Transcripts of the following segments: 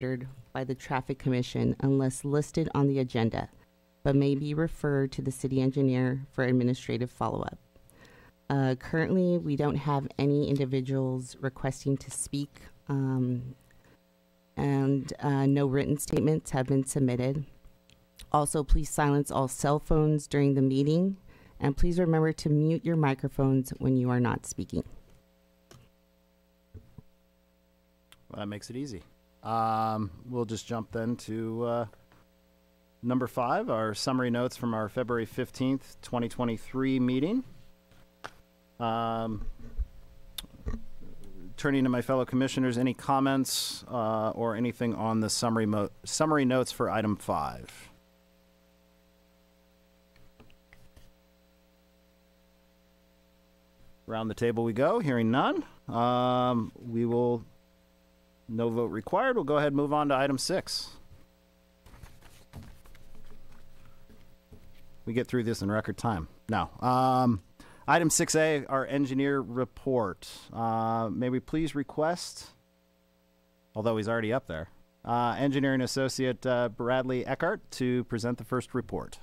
considered by the Traffic Commission unless listed on the agenda, but may be referred to the city engineer for administrative follow-up. Uh, currently, we don't have any individuals requesting to speak, um, and uh, no written statements have been submitted. Also, please silence all cell phones during the meeting, and please remember to mute your microphones when you are not speaking. Well, that makes it easy. Um, we'll just jump then to uh, number five, our summary notes from our February 15th, 2023 meeting. Um, turning to my fellow commissioners, any comments uh, or anything on the summary, summary notes for item five? Around the table we go, hearing none. Um, we will no vote required. We'll go ahead and move on to item six. We get through this in record time. No. Um, item 6A, our engineer report. Uh, may we please request, although he's already up there, uh, engineering associate uh, Bradley Eckhart to present the first report.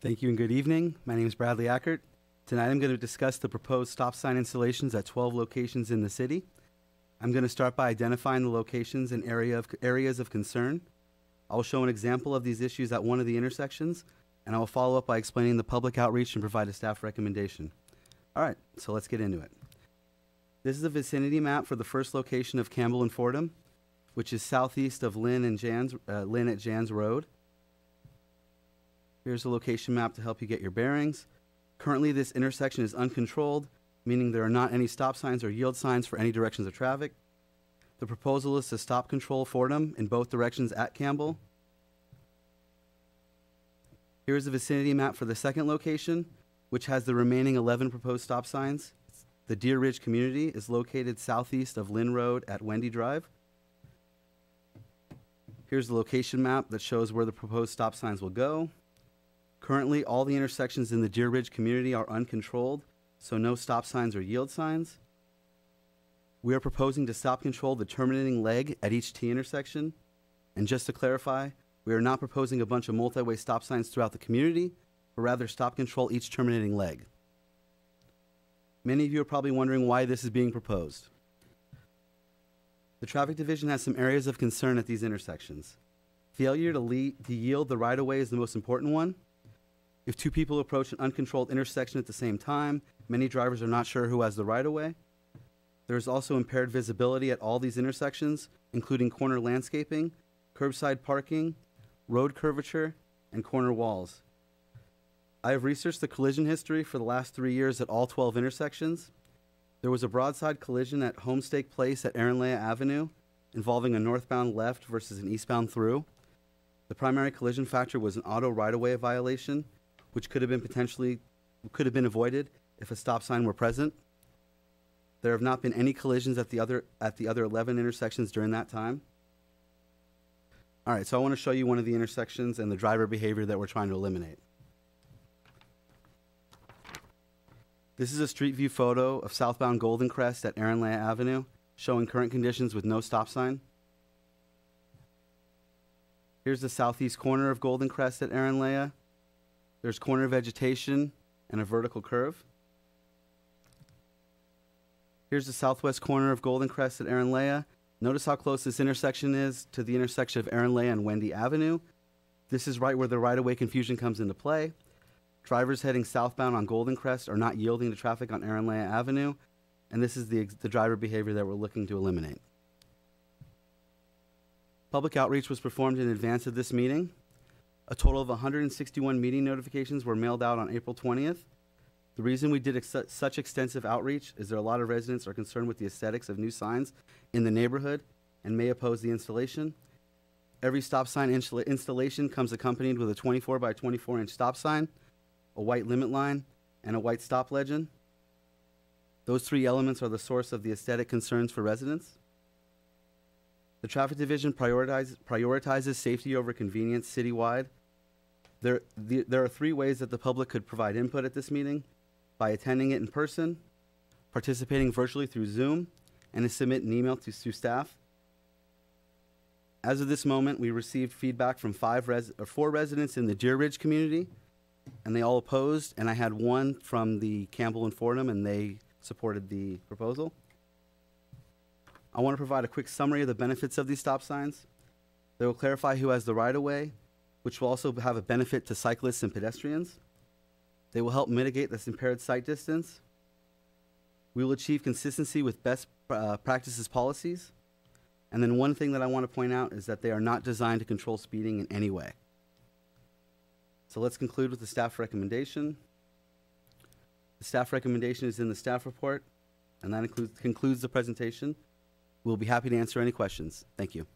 Thank you and good evening. My name is Bradley Ackert. Tonight I'm going to discuss the proposed stop sign installations at 12 locations in the city. I'm going to start by identifying the locations and area of, areas of concern. I will show an example of these issues at one of the intersections, and I will follow up by explaining the public outreach and provide a staff recommendation. All right, so let's get into it. This is a vicinity map for the first location of Campbell and Fordham, which is southeast of Lynn and Janss, uh, Lynn at Janss Road. Here's a location map to help you get your bearings. Currently, this intersection is uncontrolled, meaning there are not any stop signs or yield signs for any directions of traffic. The proposal is to stop control Fordham in both directions at Campbell. Here is the vicinity map for the second location, which has the remaining 11 proposed stop signs. The Deer Ridge community is located southeast of Lynn Road at Wendy Drive. Here's the location map that shows where the proposed stop signs will go. Currently, all the intersections in the Deer Ridge community are uncontrolled, so no stop signs or yield signs. We are proposing to stop control the terminating leg at each T intersection. And just to clarify, we are not proposing a bunch of multi-way stop signs throughout the community, but rather stop control each terminating leg. Many of you are probably wondering why this is being proposed. The traffic division has some areas of concern at these intersections. Failure to, to yield the right-of-way is the most important one. If two people approach an uncontrolled intersection at the same time, many drivers are not sure who has the right-of-way. There is also impaired visibility at all these intersections, including corner landscaping, curbside parking, road curvature, and corner walls. I have researched the collision history for the last three years at all 12 intersections. There was a broadside collision at Homestake Place at Aaron Leah Avenue involving a northbound left versus an eastbound through. The primary collision factor was an auto right-of-way violation, which could have been potentially could have been avoided if a stop sign were present. There have not been any collisions at the other at the other 11 intersections during that time. All right, so I want to show you one of the intersections and the driver behavior that we're trying to eliminate. This is a street view photo of southbound Golden Crest at Aaron Avenue, showing current conditions with no stop sign. Here's the southeast corner of Golden Crest at Aaron. There's corner vegetation and a vertical curve. Here's the southwest corner of Golden Crest at Aaron Leah. Notice how close this intersection is to the intersection of Aaron Leah and Wendy Avenue. This is right where the right-of-way confusion comes into play. Drivers heading southbound on Golden Crest are not yielding to traffic on Aaron Leah Avenue, and this is the, the driver behavior that we're looking to eliminate. Public outreach was performed in advance of this meeting. A total of 161 meeting notifications were mailed out on April 20th. The reason we did ex such extensive outreach is that a lot of residents are concerned with the aesthetics of new signs in the neighborhood and may oppose the installation. Every stop sign installa installation comes accompanied with a 24 by 24 inch stop sign, a white limit line, and a white stop legend. Those three elements are the source of the aesthetic concerns for residents. The traffic division prioritizes, prioritizes safety over convenience citywide. There, the, there are three ways that the public could provide input at this meeting by attending it in person, participating virtually through Zoom, and to submit an email to, to staff. As of this moment, we received feedback from five res- or four residents in the Deer Ridge community, and they all opposed. And I had one from the Campbell and Fordham, and they supported the proposal. I want to provide a quick summary of the benefits of these stop signs. They will clarify who has the right of way, which will also have a benefit to cyclists and pedestrians. They will help mitigate this impaired sight distance. We will achieve consistency with best uh, practices policies. And then one thing that I want to point out is that they are not designed to control speeding in any way. So let's conclude with the staff recommendation. The staff recommendation is in the staff report, and that includes, concludes the presentation. We'll be happy to answer any questions. Thank you.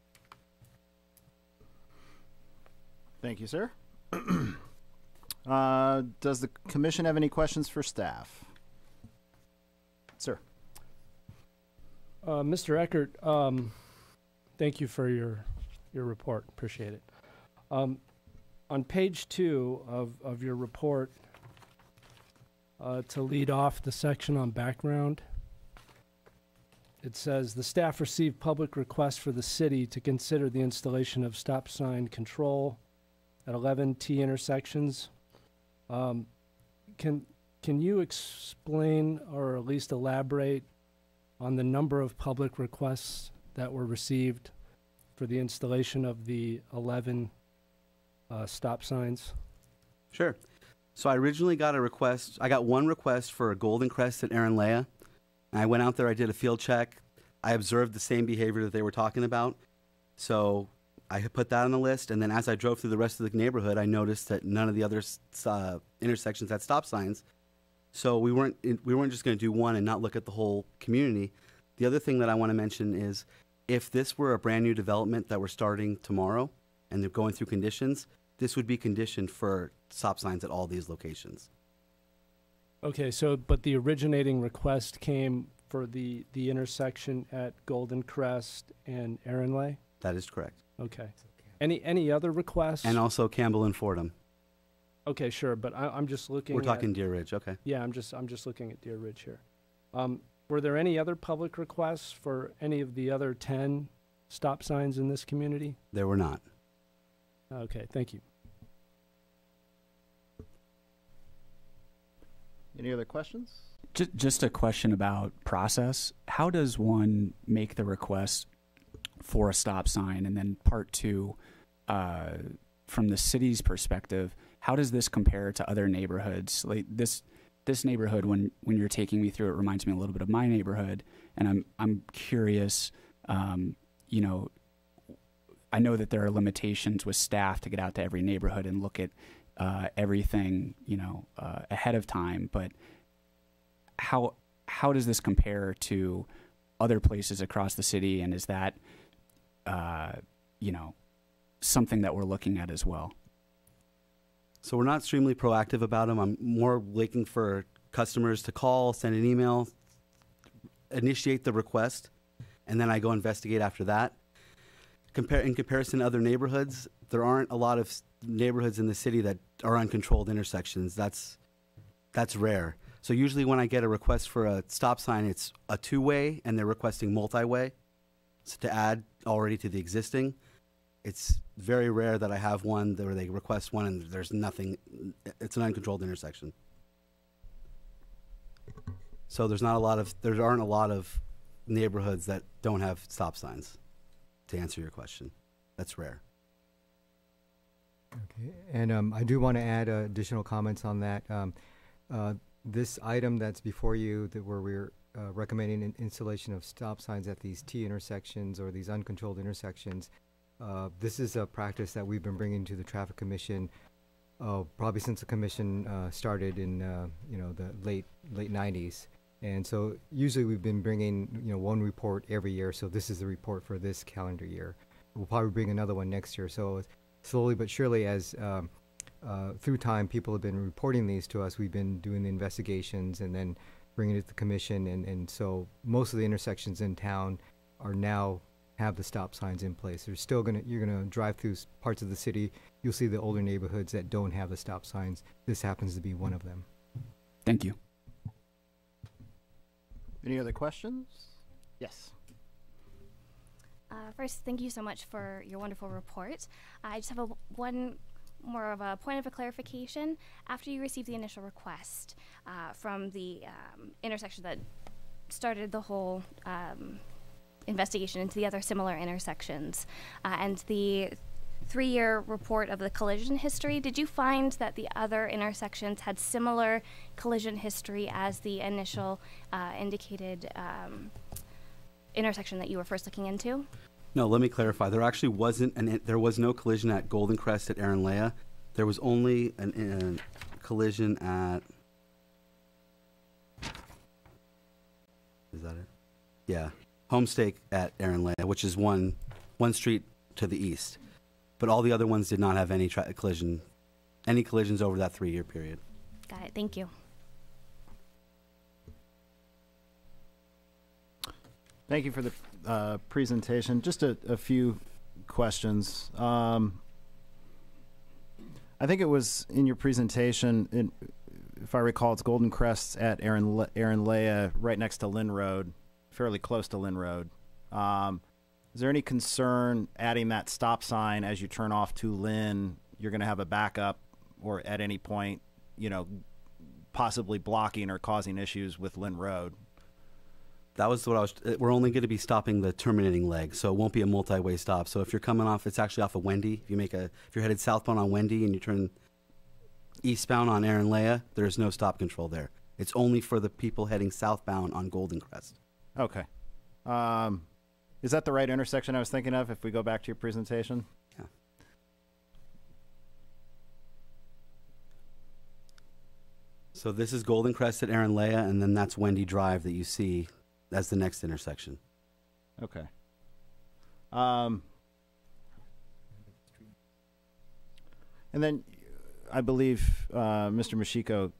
Thank you, sir. uh, does the commission have any questions for staff? Sir. Uh, Mr. Eckert, um, thank you for your your report. Appreciate it. Um, on page two of, of your report, uh, to lead off the section on background, it says the staff received public requests for the city to consider the installation of stop sign control at 11 T intersections. Um, can can you explain or at least elaborate on the number of public requests that were received for the installation of the 11 uh, stop signs? Sure. So I originally got a request. I got one request for a golden crest at Aaron. And I went out there. I did a field check. I observed the same behavior that they were talking about. So I put that on the list. And then as I drove through the rest of the neighborhood, I noticed that none of the other uh, intersections had stop signs. So we weren't we weren't just going to do one and not look at the whole community. The other thing that I want to mention is if this were a brand new development that we're starting tomorrow and they're going through conditions, this would be conditioned for stop signs at all these locations. Okay, so but the originating request came for the the intersection at Golden Crest and Aaronley. That is correct. Okay. Any any other requests? And also Campbell and Fordham. okay, sure, but I, I'm just looking. We're at- talking Deer Ridge. Okay. Yeah, I'm just I'm just looking at Deer Ridge here. Um, were there any other public requests for any of the other ten stop signs in this community? There were not. Okay, thank you. Any other questions? Just, just a question about process. How does one make the request for a stop sign? And then part two, uh, from the city's perspective, how does this compare to other neighborhoods? Like this, this neighborhood, when when you're taking me through, it reminds me a little bit of my neighborhood, and I'm I'm curious. Um, you know, I know that there are limitations with staff to get out to every neighborhood and look at uh, everything, you know, uh, ahead of time. But how how does this compare to other places across the city, and is that, uh, you know, something that we're looking at as well? So we're not extremely proactive about them. I'm more looking for customers to call, send an email, initiate the request, and then I go investigate after that. Compare in comparison to other neighborhoods, there aren't a lot of neighborhoods in the city that are uncontrolled intersections. That's that's rare. So usually when I get a request for a stop sign, it's a two-way, and they're requesting multi-way so to add already to the existing. It's very rare that I have one where they request one and there's nothing. It's an uncontrolled intersection. So there's not a lot of there aren't a lot of neighborhoods that don't have stop signs. To answer your question, that's rare. Okay, and um, I do want to add uh, additional comments on that. Um, uh, this item that's before you, that where we're uh, recommending installation of stop signs at these T intersections or these uncontrolled intersections, uh, this is a practice that we've been bringing to the traffic commission, uh, probably since the commission uh, started in uh, you know the late late 90s. And so usually we've been bringing you know one report every year. So this is the report for this calendar year. We'll probably bring another one next year. So slowly but surely, as um, uh, through time, people have been reporting these to us. We've been doing the investigations and then bringing it to the commission. And, and so most of the intersections in town are now have the stop signs in place. There's still gonna you're gonna drive through parts of the city. You'll see the older neighborhoods that don't have the stop signs. This happens to be one of them. Thank you. Any other questions? Yes. Uh, first, thank you so much for your wonderful report. I just have a one more of a point of a clarification. After you received the initial request uh, from the um, intersection that started the whole um, investigation into the other similar intersections, uh, and the three-year report of the collision history, did you find that the other intersections had similar collision history as the initial uh, indicated um, intersection that you were first looking into? No, let me clarify. There actually wasn't an. There was no collision at Golden Crest at Aaron Leia. There was only an, an collision at. Is that it? Yeah, Homestake at Aaron Leia, which is one one street to the east, but all the other ones did not have any tra- collision, any collisions over that three year period. Got it. Thank you. Thank you for the uh, presentation. Just a, a few questions. Um, I think it was in your presentation, in, if I recall, it's Golden Crests at Aaron, Le- Aaron Leia, right next to Lynn Road, fairly close to Lynn Road. Um, is there any concern adding that stop sign as you turn off to Lynn? You're going to have a backup, or at any point, you know, possibly blocking or causing issues with Lynn Road? That was what I was. uh, We're only going to be stopping the terminating leg, so it won't be a multi-way stop. So if you're coming off, it's actually off of Wendy. If you make a, if you're headed southbound on Wendy and you turn eastbound on Aaron Leia, there's no stop control there. It's only for the people heading southbound on Golden Crest. Okay. Um, is that the right intersection I was thinking of if we go back to your presentation? Yeah. So this is Golden Crest at Aaron Leia, and then that's Wendy Drive that you see as the next intersection. Okay. Um, and then I believe uh, Mr. Mashiko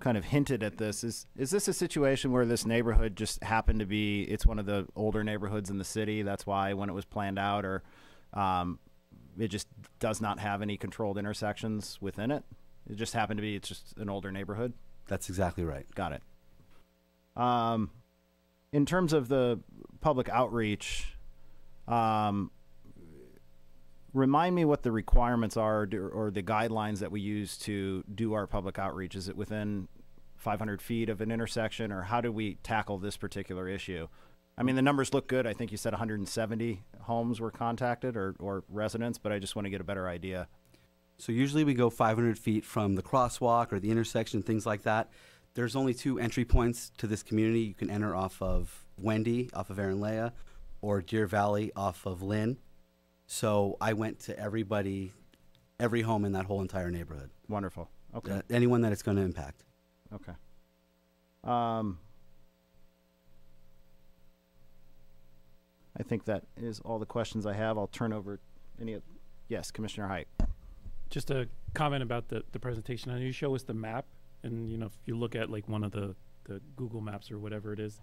kind of hinted at this. Is is this a situation where this neighborhood just happened to be? It's one of the older neighborhoods in the city. That's why when it was planned out, or um, it just does not have any controlled intersections within it. It just happened to be. It's just an older neighborhood. That's exactly right. Got it. Um, in terms of the public outreach, um, remind me what the requirements are or the guidelines that we use to do our public outreach. Is it within 500 feet of an intersection, or how do we tackle this particular issue? I mean, the numbers look good. I think you said 170 homes were contacted or, or residents, but I just want to get a better idea. So usually we go 500 feet from the crosswalk or the intersection, things like that. There's only two entry points to this community. You can enter off of Wendy, off of Aaron Leia, or Deer Valley, off of Lynn. So I went to everybody, every home in that whole entire neighborhood. Wonderful. Okay. Uh, anyone that it's going to impact. Okay. Um, I think that is all the questions I have. I'll turn over any. of- Yes, Commissioner Height. Just a comment about the, the presentation. I know you show us the map, and you know, if you look at like one of the, the Google Maps or whatever it is,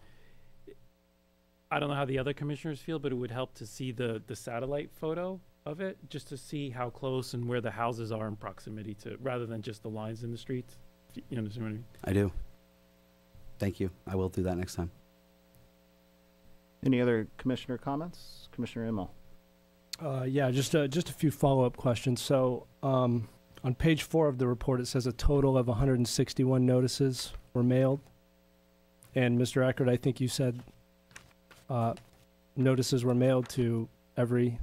I don't know how the other commissioners feel, but it would help to see the, the satellite photo of it, just to see how close and where the houses are in proximity to, rather than just the lines in the streets. You you understand what I mean? I do. Thank you. I will do that next time. Any other commissioner comments? Commissioner Immel. Uh, yeah, just uh, just a few follow up questions. So, um, on page four of the report, it says a total of 161 notices were mailed. And Mr. Eckert, I think you said uh, notices were mailed to every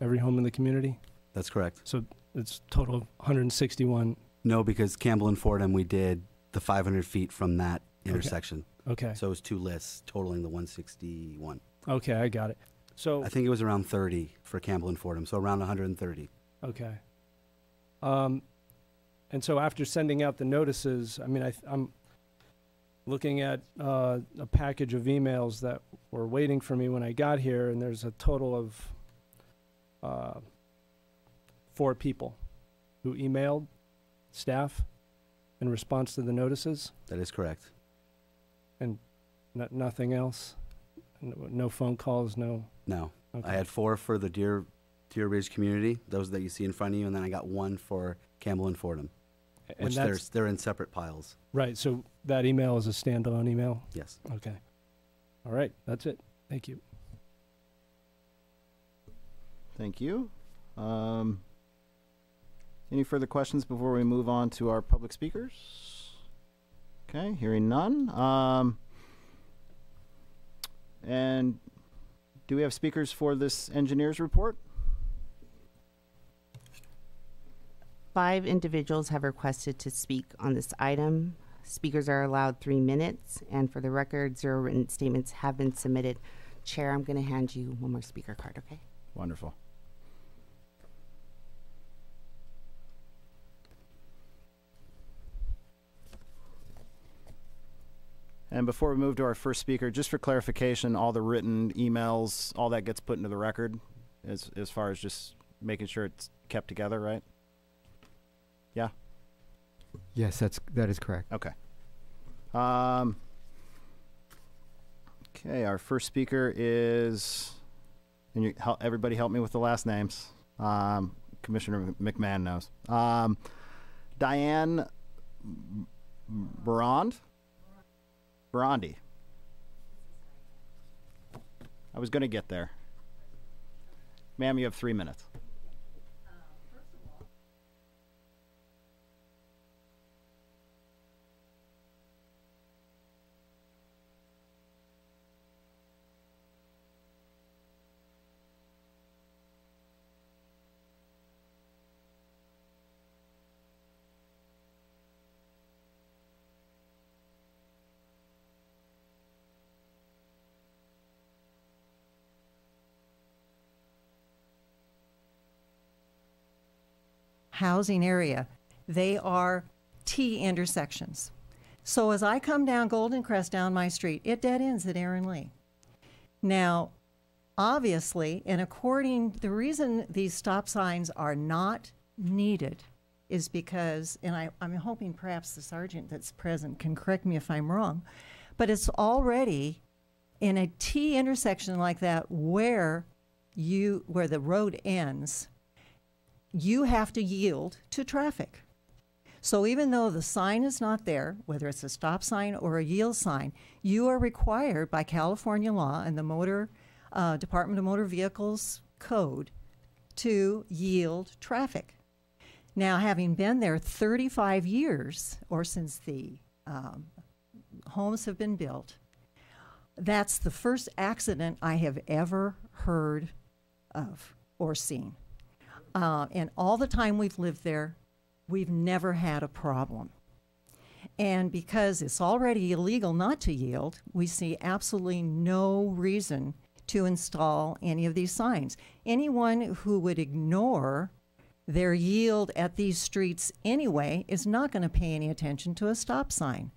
every home in the community. That's correct. So it's total of 161. No, because Campbell and Fordham, we did the 500 feet from that intersection. Okay. So it was two lists totaling the 161. Okay, I got it. So I think it was around 30 for Campbell and Fordham, so around 130. Okay. Um, and so after sending out the notices, I mean, I, th- I'm looking at uh, a package of emails that were waiting for me when I got here, and there's a total of uh, four people who emailed staff in response to the notices. That is correct. No, nothing else. No, no phone calls. No. No, Okay. I had four for the Deer Deer Ridge community, those that you see in front of you, and then I got one for Campbell and Fordham. And which that's- there's, they're in separate piles. Right, so that email is a standalone email? Yes. Okay. All right, that's it. Thank you. Thank you. Um, any further questions before we move on to our public speakers? Okay, hearing none. Um, and do we have speakers for this engineer's report? Five individuals have requested to speak on this item. Speakers are allowed three minutes, and for the record, zero written statements have been submitted. Chair, I'm going to hand you one more speaker card, okay? Wonderful. And before we move to our first speaker, just for clarification, all the written emails, all that gets put into the record as as far as just making sure it's kept together, right? Yes, that's that is correct. Okay. Um, okay, our first speaker is, and you, help, everybody help me with the last names. Um, Commissioner McMahon knows. Um, Diane Brand? Brandi. I was going to get there. Ma'am, you have three minutes. Housing area. They are T intersections. So as I come down Golden Crest down my street, it dead ends at Aaron Lee. Now, obviously, and according the reason these stop signs are not needed is because, and I, I'm hoping perhaps the sergeant that's present can correct me if I'm wrong, but it's already in a T intersection like that where you where the road ends you have to yield to traffic. So even though the sign is not there, whether it's a stop sign or a yield sign, you are required by California law and the Motor uh, Department of Motor Vehicles Code to yield traffic. Now, having been there 35 years, or since the um, homes have been built, that's the first accident I have ever heard of or seen. Uh, and all the time we've lived there, we've never had a problem. And because it's already illegal not to yield, we see absolutely no reason to install any of these signs. Anyone who would ignore their yield at these streets anyway is not going to pay any attention to a stop sign.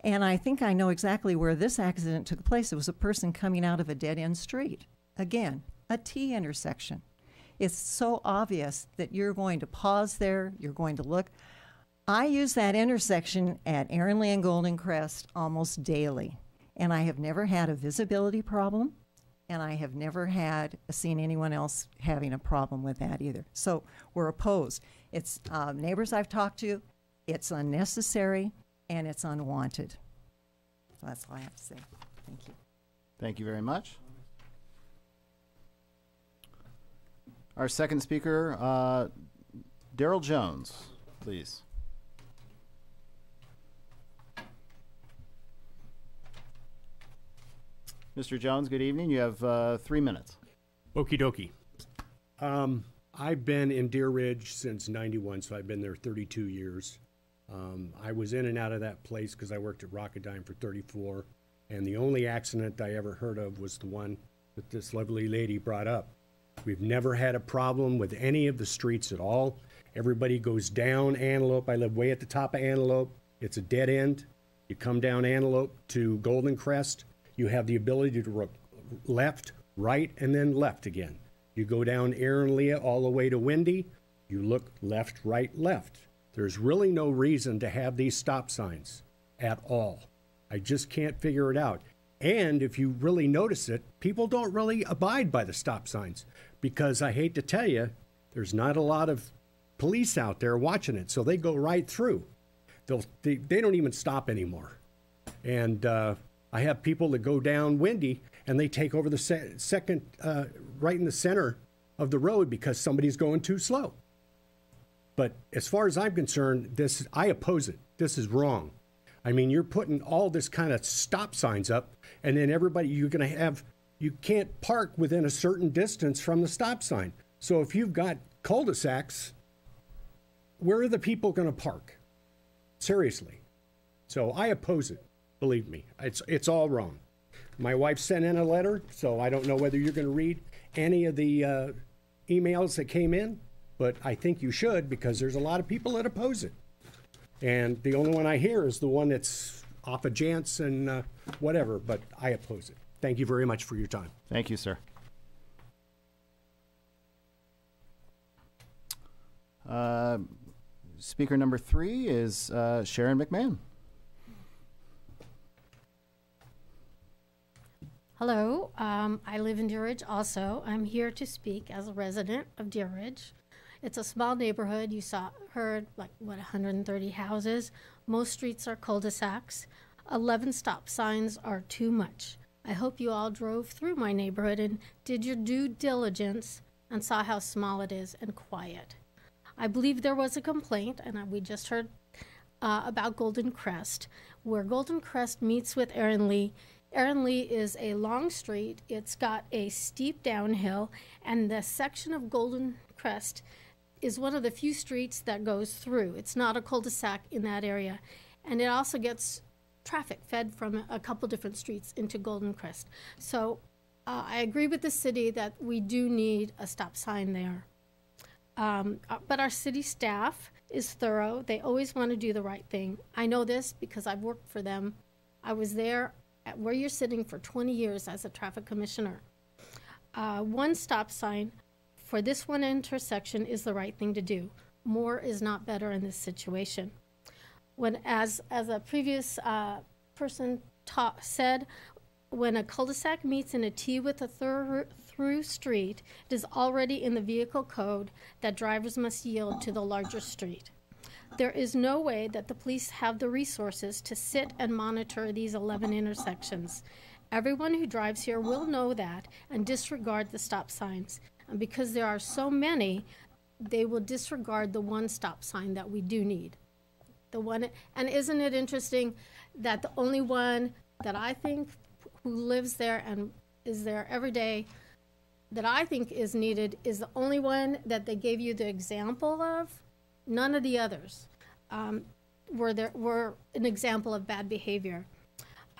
And I think I know exactly where this accident took place. It was a person coming out of a dead end street. Again, a T intersection. It's so obvious that you're going to pause there, you're going to look. I use that intersection at Aaron Lee and Golden Crest almost daily, and I have never had a visibility problem, and I have never had seen anyone else having a problem with that either. So we're opposed. It's uh, neighbors I've talked to. It's unnecessary and it's unwanted. So that's all I have to say. Thank you. Thank you very much. Our second speaker, uh, Daryl Jones, please. Mr. Jones, good evening. You have uh, three minutes. Okie dokie. Um, I've been in Deer Ridge since 91, so I've been there 32 years. Um, I was in and out of that place because I worked at Rocketdyne for 34, and the only accident I ever heard of was the one that this lovely lady brought up. We've never had a problem with any of the streets at all. Everybody goes down Antelope. I live way at the top of Antelope. It's a dead end. You come down Antelope to Golden Crest. You have the ability to ro- left, right, and then left again. You go down Aaron Leah all the way to Windy. You look left, right, left. There's really no reason to have these stop signs at all. I just can't figure it out. And if you really notice it, people don't really abide by the stop signs because I hate to tell you, there's not a lot of police out there watching it, so they go right through. they'll they, they don't even stop anymore. And uh, I have people that go down Windy and they take over the se- second uh, right in the center of the road because somebody's going too slow. But as far as I'm concerned, this I oppose it. This is wrong. I mean, you're putting all this kind of stop signs up, and then everybody you're going to have you can't park within a certain distance from the stop sign. So if you've got cul-de-sacs, where are the people going to park? Seriously. So I oppose it. Believe me, it's it's all wrong. My wife sent in a letter, so I don't know whether you're going to read any of the uh, emails that came in, but I think you should because there's a lot of people that oppose it. And the only one I hear is the one that's off of Janss and uh, whatever, but I oppose it. Thank you very much for your time. Thank you, sir. Uh, speaker number three is uh, Sharon McMahon. Hello, um, I live in Deer Ridge also. I'm here to speak as a resident of Deer Ridge. It's a small neighborhood. You saw, heard like what, 130 houses. Most streets are cul-de-sacs. 11 stop signs are too much. I hope you all drove through my neighborhood and did your due diligence and saw how small it is and quiet. I believe there was a complaint, and we just heard uh, about Golden Crest, where Golden Crest meets with Aaron Lee. Aaron Lee is a long street. It's got a steep downhill, and the section of Golden Crest is one of the few streets that goes through. It's not a cul-de-sac in that area, and it also gets traffic fed from a couple different streets into Golden Crest. So uh, I agree with the city that we do need a stop sign there. Um, uh, but our city staff is thorough. They always want to do the right thing. I know this because I've worked for them. I was there at where you're sitting for 20 years as a traffic commissioner. Uh, one stop sign for this one intersection is the right thing to do. More is not better in this situation. When, as as a previous uh, person said, when a cul-de-sac meets in a T with a through street, it is already in the vehicle code that drivers must yield to the larger street. There is no way that the police have the resources to sit and monitor these 11 intersections. Everyone who drives here will know that and disregard the stop signs. And because there are so many, they will disregard the one stop sign that we do need. The one, and isn't it interesting that the only one that I think who lives there and is there every day that I think is needed is the only one that they gave you the example of. None of the others um, were there were an example of bad behavior.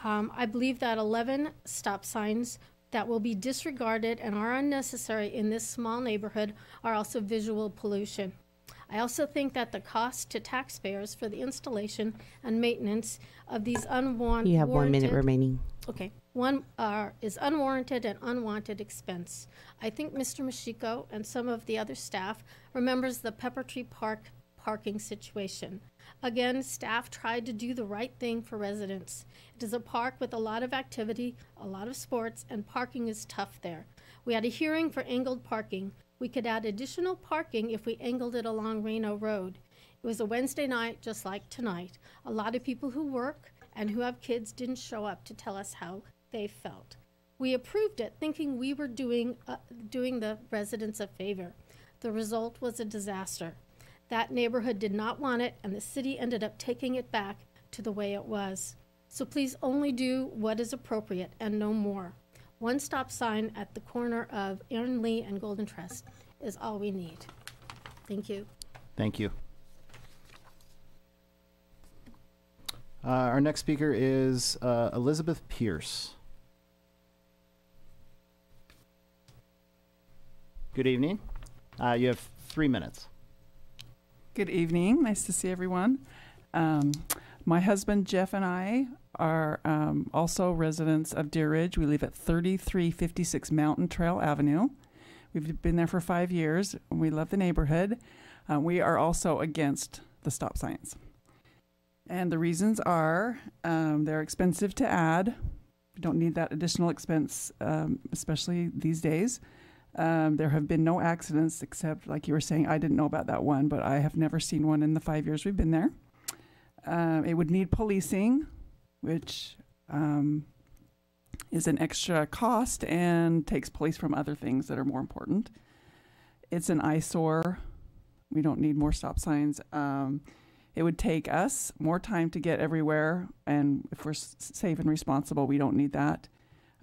Um, I believe that 11 stop signs that will be disregarded and are unnecessary in this small neighborhood are also visual pollution. I also think that the cost to taxpayers for the installation and maintenance of these unwanted. You have one minute remaining. Okay. One uh, is unwarranted and unwanted expense. I think Mr. Mashiko and some of the other staff remembers the Pepper Tree Park parking situation. Again, staff tried to do the right thing for residents. It is a park with a lot of activity, a lot of sports, and parking is tough there. We had a hearing for angled parking. We could add additional parking if we angled it along Reino Road. It was a Wednesday night, just like tonight. A lot of people who work and who have kids didn't show up to tell us how they felt. We approved it, thinking we were doing, uh, doing the residents a favor. The result was a disaster. That neighborhood did not want it, and the city ended up taking it back to the way it was. So please only do what is appropriate and no more. One stop sign at the corner of Aaron Lee and Golden Crest is all we need. Thank you. Thank you. Uh, our next speaker is uh, Elizabeth Pierce. Good evening. Uh, you have three minutes. Good evening. Nice to see everyone. Um, my husband Jeff and I are um, also residents of Deer Ridge. We live at 3356 Mountain Trail Avenue. We've been there for five years. And we love the neighborhood. Uh, we are also against the stop signs. And the reasons are um, they're expensive to add. We don't need that additional expense, um, especially these days. Um, there have been no accidents except, like you were saying, I didn't know about that one, but I have never seen one in the five years we've been there. uh, it would need policing, which um, is an extra cost and takes place from other things that are more important. It's an eyesore. We don't need more stop signs. Um, it would take us more time to get everywhere, and if we're safe and responsible, we don't need that.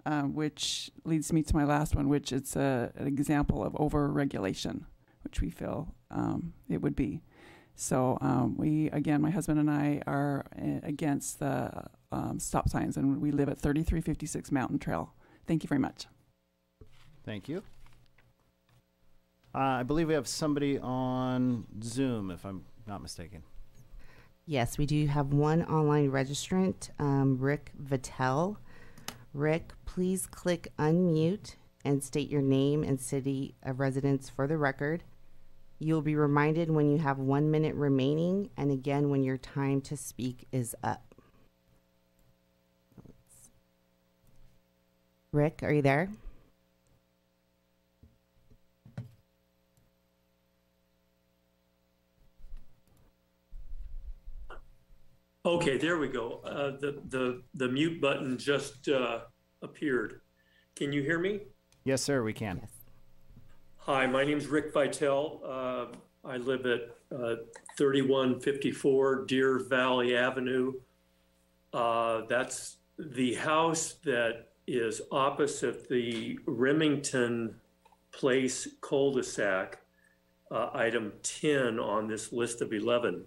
Uh, which leads me to my last one, which it's a, an example of over-regulation, which we feel um, it would be. So um, we, again, my husband and I are uh, against the um, stop signs, and we live at 3356 Mountain Trail. Thank you very much. Thank you. Uh, I believe we have somebody on Zoom, if I'm not mistaken. Yes, we do have one online registrant, um, Rick Vittel. Rick, please click unmute and state your name and city of residence for the record. You'll be reminded when you have one minute remaining and again when your time to speak is up. Rick, are you there? Okay, there we go. Uh, the, the, the mute button just uh, appeared. Can you hear me? Yes, sir, we can. Hi, my name's Rick Vitale. Uh, I live at uh, 3154 Deer Valley Avenue. Uh, that's the house that is opposite the Remington Place cul-de-sac, uh, item 10 on this list of 11.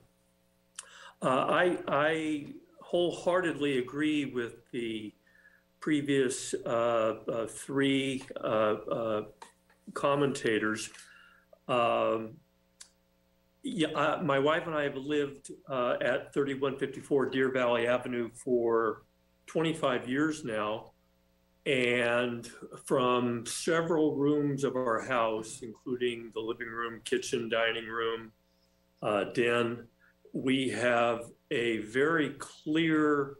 Uh, I, I wholeheartedly agree with the previous uh, uh, three uh, uh, commentators. Um, yeah, uh, my wife and I have lived at 3154 Deer Valley Avenue for 25 years now. And from several rooms of our house, including the living room, kitchen, dining room, uh, den, we have a very clear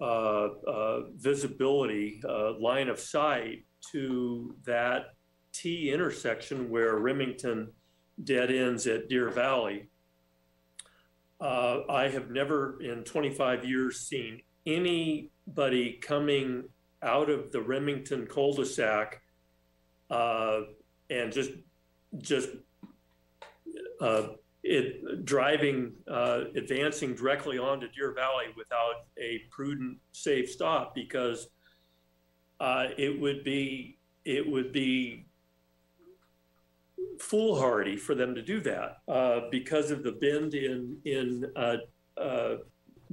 uh, uh, visibility, uh, line of sight to that T intersection where Remington dead ends at Deer Valley. Uh, I have never in 25 years seen anybody coming out of the Remington cul-de-sac uh, and just just uh, it driving uh, advancing directly onto Deer Valley without a prudent safe stop because uh, it would be it would be foolhardy for them to do that uh, because of the bend in in uh,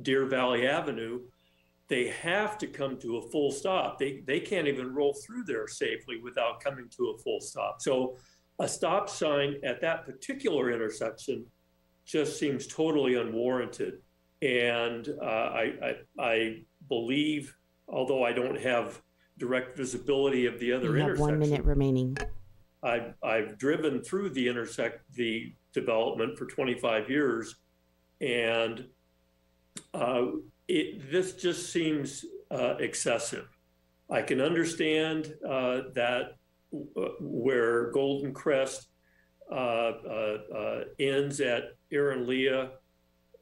Deer Valley Avenue. They have to come to a full stop. They they can't even roll through there safely without coming to a full stop. So a stop sign at that particular intersection just seems totally unwarranted. And uh, I, I, I believe, although I don't have direct visibility of the other You have one minute remaining. I've, I've driven through the intersect, the development for 25 years. And uh, it, this just seems uh, excessive. I can understand uh, that uh, where Golden Crest uh, uh, uh, ends at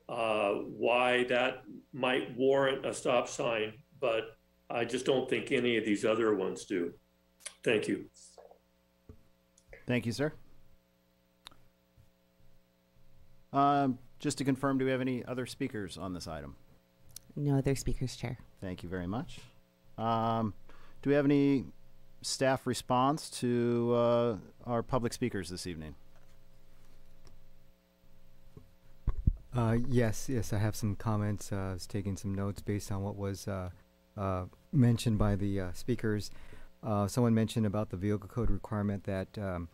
uh, why that might warrant a stop sign, but I just don't think any of these other ones do. Thank you. Thank you, sir. Um, just to confirm, do we have any other speakers on this item? No other speakers, Chair. Thank you very much. Um, do we have any staff response to uh, our public speakers this evening? Uh, yes, yes, I have some comments. Uh, I was taking some notes based on what was uh, uh, mentioned by the uh, speakers. Uh, someone mentioned about the vehicle code requirement that um,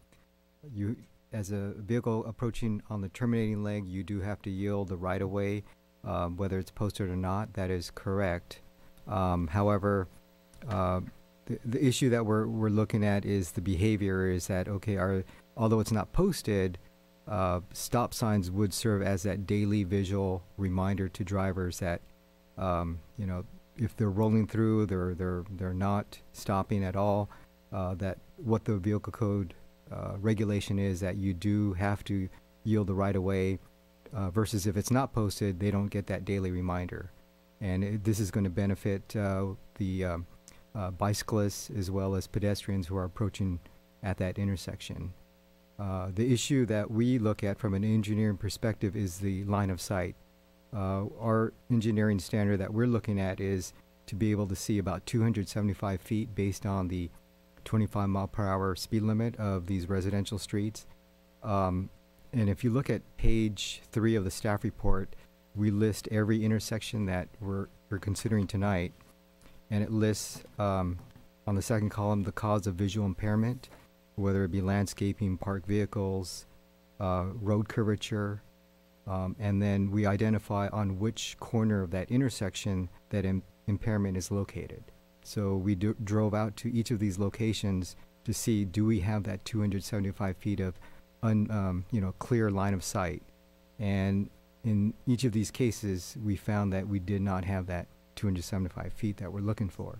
you, as a vehicle approaching on the terminating leg, you do have to yield the right of way, um, whether it's posted or not. That is correct. Um, however, uh, the, the issue that we're, we're looking at is the behavior is that, okay, are, although it's not posted, uh, stop signs would serve as that daily visual reminder to drivers that, um, you know, if they're rolling through, they're they're they're not stopping at all. Uh, that what the vehicle code uh, regulation is that you do have to yield the right of way uh, versus if it's not posted, they don't get that daily reminder. And it, this is going to benefit uh, the um, uh, bicyclists as well as pedestrians who are approaching at that intersection. Uh, the issue that we look at from an engineering perspective is the line of sight. Uh, our engineering standard that we're looking at is to be able to see about 275 feet based on the 25 mile per hour speed limit of these residential streets. Um, and if you look at page three of the staff report, we list every intersection that we're, we're considering tonight. And it lists um, on the second column the cause of visual impairment, whether it be landscaping, parked vehicles, uh, road curvature. Um, and then we identify on which corner of that intersection that Im- impairment is located. So we drove out to each of these locations to see do we have that 275 feet of un, um, you know clear line of sight, and in each of these cases we found that we did not have that 275 feet that we're looking for.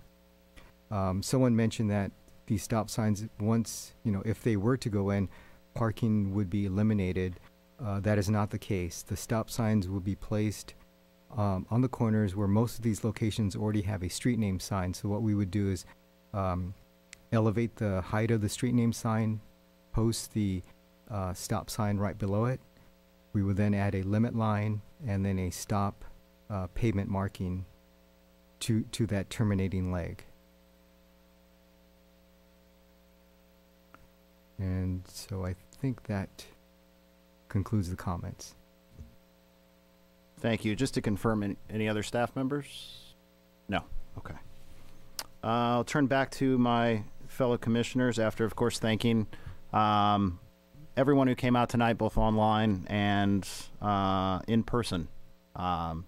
Um, someone mentioned that these stop signs, once you know, if they were to go in, parking would be eliminated. Uh, that is not the case. The stop signs will be placed um, on the corners where most of these locations already have a street name sign. So what we would do is um, elevate the height of the street name sign, post the uh, stop sign right below it. We will then add a limit line and then a stop uh, pavement marking to to that terminating leg. And so I think that concludes the comments. Thank you. Just to confirm, any, any other staff members? No. Okay. Uh, I'll turn back to my fellow commissioners after, of course, thanking um, everyone who came out tonight, both online and uh, in person. Um,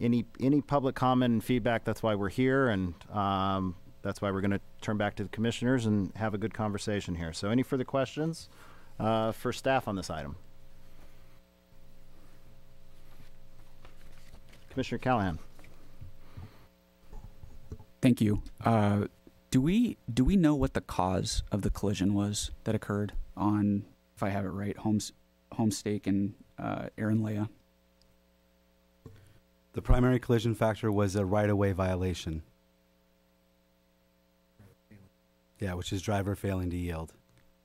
any any public comment and feedback? That's why we're here, and um, that's why we're going to turn back to the commissioners and have a good conversation here. So, any further questions uh, for staff on this item? Commissioner Callahan. Thank you. Uh, do we do we know what the cause of the collision was that occurred on, if I have it right, Homes, Homestake and uh, Aaron Leah? The primary collision factor was a right-of-way violation. Yeah, which is driver failing to yield.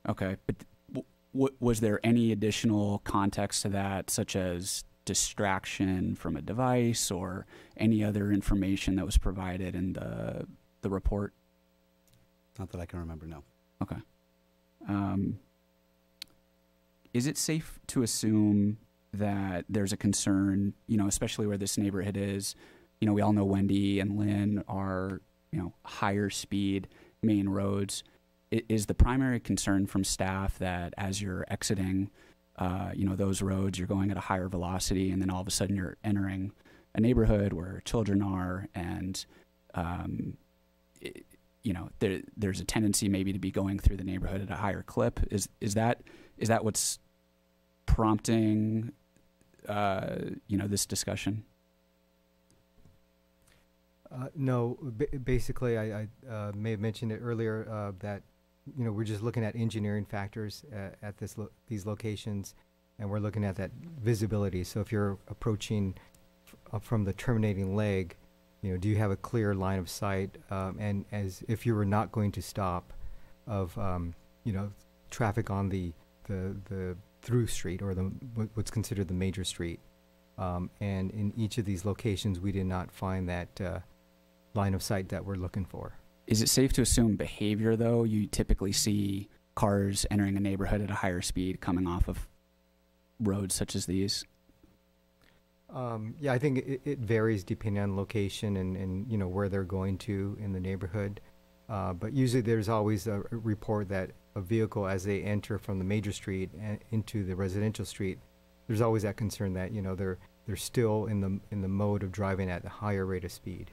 Okay, but was there any additional context to that, such as distraction from a device or any other information that was provided in the the report? Not that I can remember. No. Okay. Um, is it safe to assume that there's a concern, you know, especially where this neighborhood is? You know, we all know Wendy and Lynn are, you know, higher speed main roads. Is the primary concern from staff that as you're exiting, uh, you know, those roads, you're going at a higher velocity, and then all of a sudden you're entering a neighborhood where children are, and um, i you know, there, there's a tendency maybe to be going through the neighborhood at a higher clip. Is is that is that what's prompting, uh, you know, this discussion? Uh, no, ba- basically, I, I uh, may have mentioned it earlier uh, that you know we're just looking at engineering factors at, at this lo- these locations, and we're looking at that visibility. So if you're approaching f- uh, from the terminating leg, you know, do you have a clear line of sight? Um, and as if you were not going to stop, of um, you know, traffic on the the the through street or the what's considered the major street. Um, and in each of these locations, we did not find that uh, line of sight that we're looking for. Is it safe to assume behavior, though? You typically see cars entering a neighborhood at a higher speed coming off of roads such as these. Um, yeah, I think it, it varies depending on location and, and you know where they're going to in the neighborhood. Uh, but usually there's always a a report that a vehicle as they enter from the major street into the residential street, there's always that concern that you know they're they're still in the in the mode of driving at a higher rate of speed.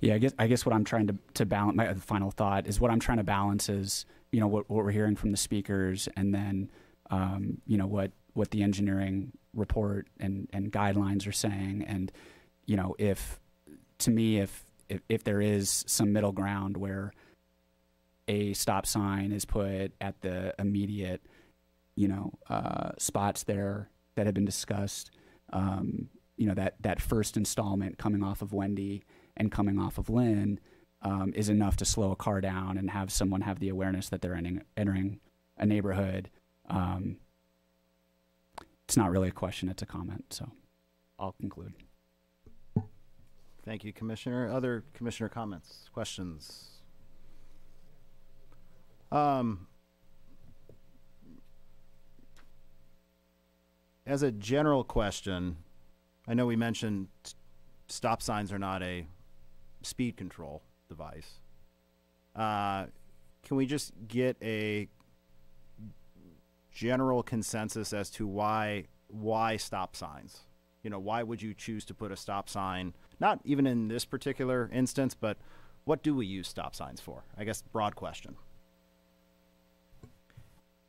Yeah, I guess I guess what I'm trying to to balance. My final thought is what I'm trying to balance is you know what what we're hearing from the speakers, and then um, you know what what the engineering report and and guidelines are saying, and you know if to me if if, if there is some middle ground where a stop sign is put at the immediate you know, uh, spots there that have been discussed. Um, you know, that, that first installment coming off of Wendy and coming off of Lynn um, is enough to slow a car down and have someone have the awareness that they're entering, entering a neighborhood. Um, it's not really a question, it's a comment. So I'll conclude. Thank you, Commissioner. Other Commissioner comments, questions? Um, as a general question, I know we mentioned stop signs are not a speed control device. Uh, can we just get a general consensus as to why why stop signs? You know, why would you choose to put a stop sign? Not even in this particular instance, but what do we use stop signs for? I guess broad question.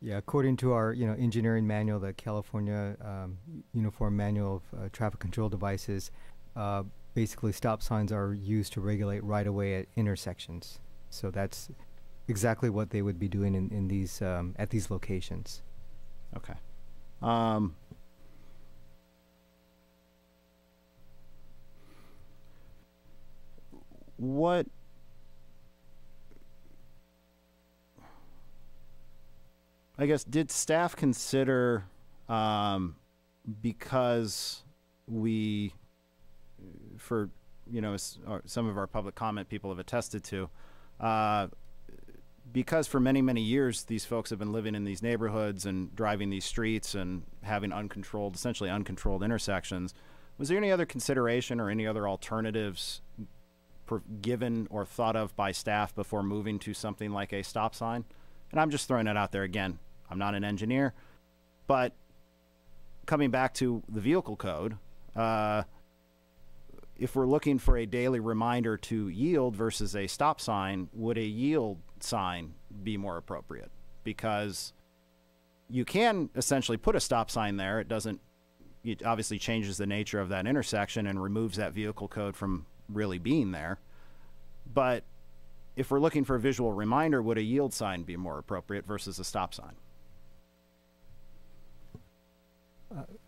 Yeah, according to our you know engineering manual, the California um, Uniform Manual of uh, Traffic Control Devices, uh, basically stop signs are used to regulate right of way at intersections. So that's exactly what they would be doing in, in these um, at these locations. Okay. Um, what I guess did staff consider um, because we for you know some of our public comment people have attested to uh, because for many many years these folks have been living in these neighborhoods and driving these streets and having uncontrolled essentially uncontrolled intersections was there any other consideration or any other alternatives given or thought of by staff before moving to something like a stop sign and i'm just throwing it out there again i'm not an engineer but coming back to the vehicle code uh, if we're looking for a daily reminder to yield versus a stop sign, would a yield sign be more appropriate? Because you can essentially put a stop sign there. It doesn't, it obviously changes the nature of that intersection and removes that vehicle code from really being there. But if we're looking for a visual reminder, would a yield sign be more appropriate versus a stop sign?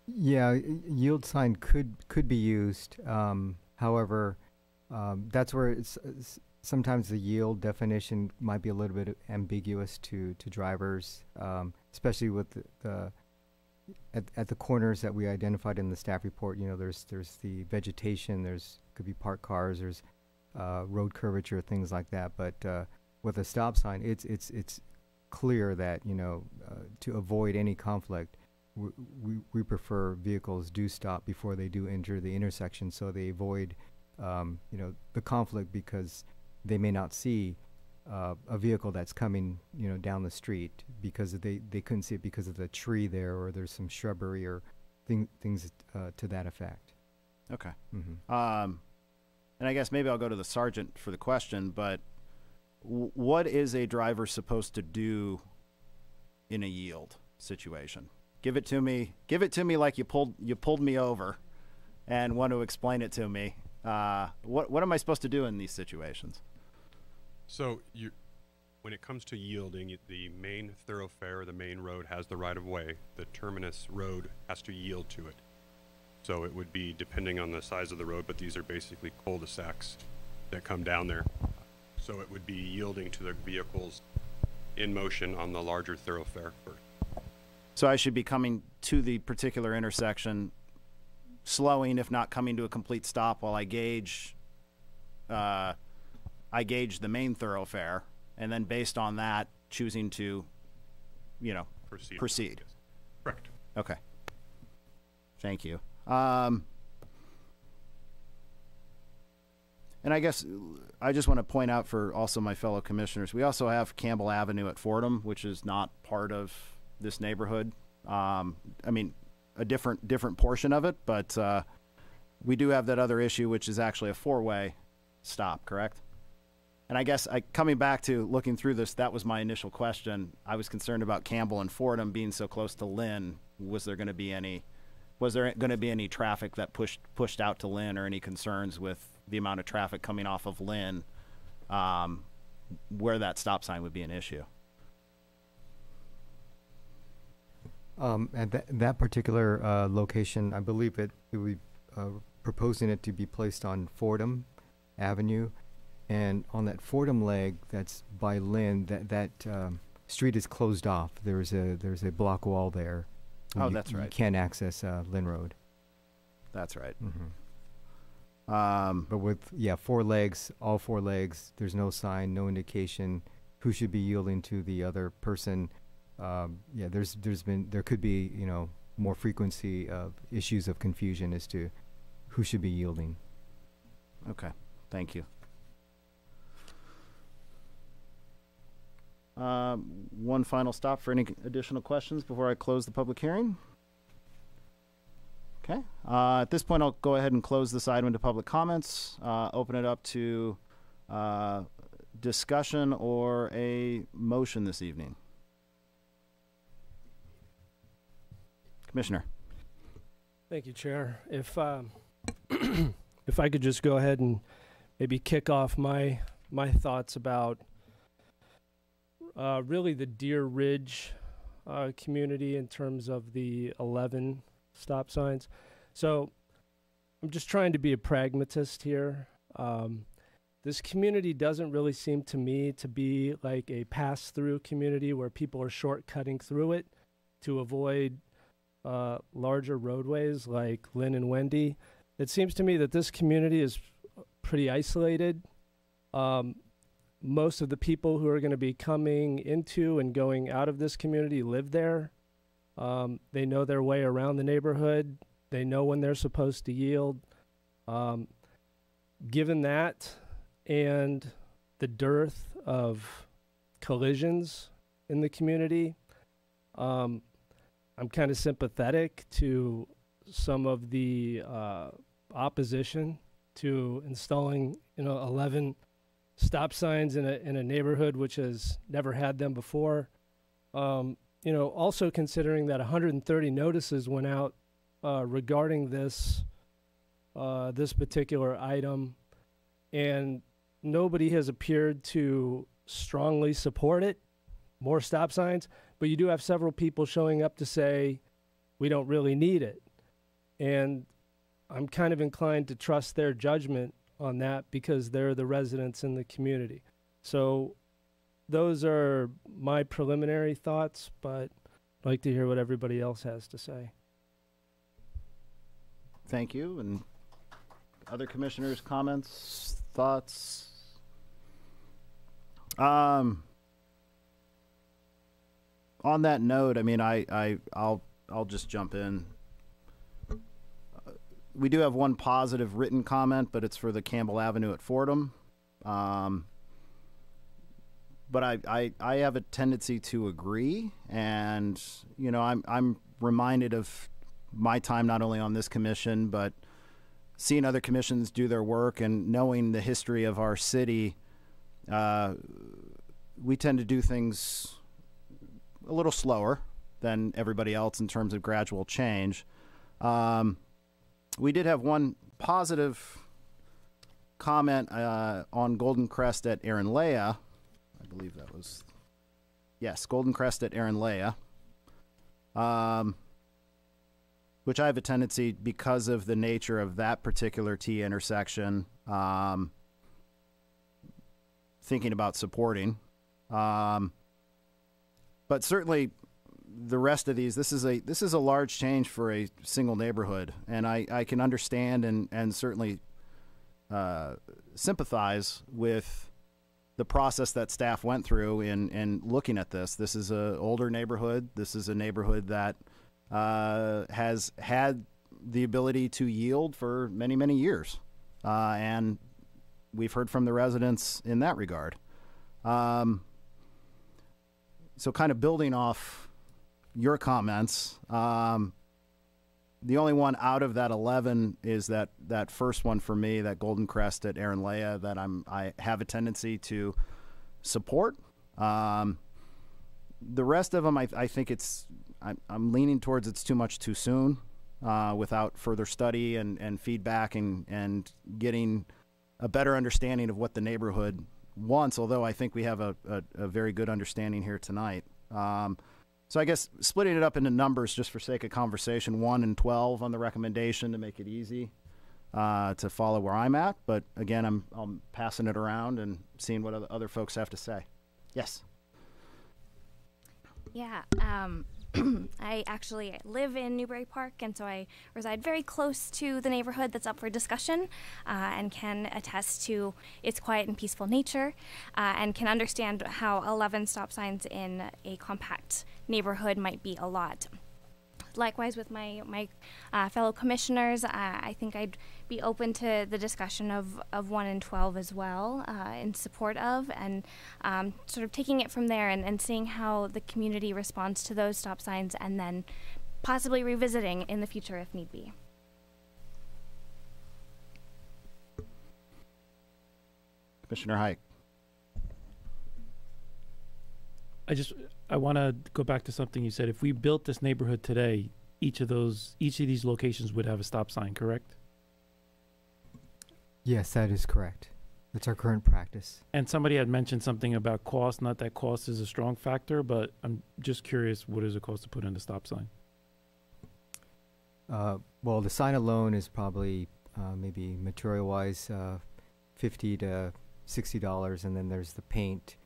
Yeah, yield sign could could be used. Um, however, um, that's where it's uh, s- sometimes the yield definition might be a little bit ambiguous to to drivers, um, especially with the, the at at the corners that we identified in the staff report. You know, there's there's the vegetation. There's could be parked cars. There's uh, road curvature, things like that. But uh, with a stop sign, it's it's it's clear that you know uh, to avoid any conflict we, we, we prefer vehicles do stop before they do enter the intersection so they avoid um, you know the conflict because they may not see uh, a vehicle that's coming you know down the street because they, they couldn't see it because of the tree there or there's some shrubbery or thing, things uh, to that effect Okay. hmm Um, and I guess maybe I'll go to the sergeant for the question, but what is a driver supposed to do in a yield situation? Give it to me. Give it to me like you pulled you pulled me over, and want to explain it to me. Uh, what what am I supposed to do in these situations? So you, when it comes to yielding, the main thoroughfare, the main road has the right of way. The terminus road has to yield to it. So it would be depending on the size of the road, but these are basically cul-de-sacs that come down there. So it would be yielding to the vehicles in motion on the larger thoroughfare first. So I should be coming to the particular intersection, slowing if not coming to a complete stop while I gauge. Uh, I gauge the main thoroughfare, and then based on that, choosing to, you know, Proceed. proceed. Yes. Correct. Okay. Thank you. Um, and I guess I just want to point out for also my fellow commissioners, we also have Campbell Avenue at Fordham, which is not part of this neighborhood. Um, I mean, a different different portion of it, but uh, we do have that other issue, which is actually a four-way stop. Correct? And I guess I, coming back to looking through this, that was my initial question. I was concerned about Campbell and Fordham being so close to Lynn. Was there going to be any, was there going to be any traffic that pushed pushed out to Lynn, or any concerns with the amount of traffic coming off of Lynn, um, where that stop sign would be an issue? Um, at that, that particular uh, location, I believe it, it would uh, proposing it to be placed on Fordham Avenue, and on that Fordham leg that's by Lynn, that that um, street is closed off. There's a there's a block wall there. Oh, you- that's You right. can't access uh, Lynn Road. That's right. Mm-hmm. Um, But with yeah, four legs, all four legs. There's no sign, no indication who should be yielding to the other person. Um, yeah, there's there's been there could be you know more frequency of issues of confusion as to who should be yielding. Okay, thank you. Um, one final stop for any additional questions before I close the public hearing. Okay, uh, at this point, I'll go ahead and close this item to public comments. Uh, open it up to uh, discussion or a motion this evening. Commissioner. Thank you, Chair. If um, if I could just go ahead and maybe kick off my my thoughts about uh, really the Deer Ridge uh, community in terms of the 11 stop signs. So I'm just trying to be a pragmatist here. Um, this community doesn't really seem to me to be like a pass through community where people are shortcutting through it to avoid uh, larger roadways like Lynn and Wendy. It seems to me that this community is pretty isolated. Um, most of the people who are going to be coming into and going out of this community live there. Um, they know their way around the neighborhood. They know when they're supposed to yield. Um, given that and the dearth of collisions in the community, um, I'm kind of sympathetic to some of the uh, opposition to installing, you know, 11 stop signs in a in a neighborhood which has never had them before. Um, you know, also considering that 130 notices went out uh, regarding this uh, this particular item, and nobody has appeared to strongly support it. More stop signs, but you do have several people showing up to say we don't really need it, and I'm kind of inclined to trust their judgment on that because they're the residents in the community. So those are my preliminary thoughts, but I'd like to hear what everybody else has to say. Thank you. And other commissioners' comments, thoughts? Um, on that note, I mean, I, I, I'll, I'll just jump in. We do have one positive written comment, but it's for the Campbell Avenue at Fordham. Um, but I, I, I have a tendency to agree, and you know, I'm, I'm reminded of my time not only on this commission, but seeing other commissions do their work and knowing the history of our city, uh, we tend to do things a little slower than everybody else in terms of gradual change. Um, we did have one positive comment uh, on Golden Crest at Aaron Leia. I believe that was, yes, Golden Crest at Aaron Leia. Um, which I have a tendency because of the nature of that particular T intersection, um, thinking about supporting. Um, but certainly, the rest of these, this is a this is a large change for a single neighborhood, and I, I can understand and and certainly uh, sympathize with the process that staff went through in in looking at this. This is a older neighborhood. This is a neighborhood that uh, has had the ability to yield for many, many years. Uh, and we've heard from the residents in that regard. Um, so, kind of building off your comments, um, the only one out of that 11 is that, that first one for me, that Golden Crest at Aaron Leia, that I'm, I have a tendency to support. Um, the rest of them, I, I think it's I'm, I'm leaning towards it's too much too soon uh, without further study and, and feedback and, and getting a better understanding of what the neighborhood wants, although I think we have a, a, a very good understanding here tonight. Um, So I guess splitting it up into numbers just for sake of conversation, one and twelve on the recommendation to make it easy uh, to follow where I'm at. But again, I'm I'm passing it around and seeing what other, folks have to say. Yes. Yeah. Um, I actually live in Newbury Park, and so I reside very close to the neighborhood that's up for discussion uh, and can attest to its quiet and peaceful nature uh, and can understand how 11 stop signs in a compact neighborhood might be a lot likewise with my my uh, fellow commissioners, uh, I think I'd be open to the discussion of, of one and twelve as well, uh, in support of, and um, sort of taking it from there and, and seeing how the community responds to those stop signs, and then possibly revisiting in the future if need be. Commissioner Hayek. I just I want to go back to something you said. If we built this neighborhood today, each of those each of these locations would have a stop sign, correct? Yes, that is correct. That's our current practice. And somebody had mentioned something about cost. Not that cost is a strong factor, but I'm just curious, what does it cost to put in a stop sign? Uh, well, the sign alone is probably uh, maybe material-wise uh, fifty to sixty dollars, and then there's the paint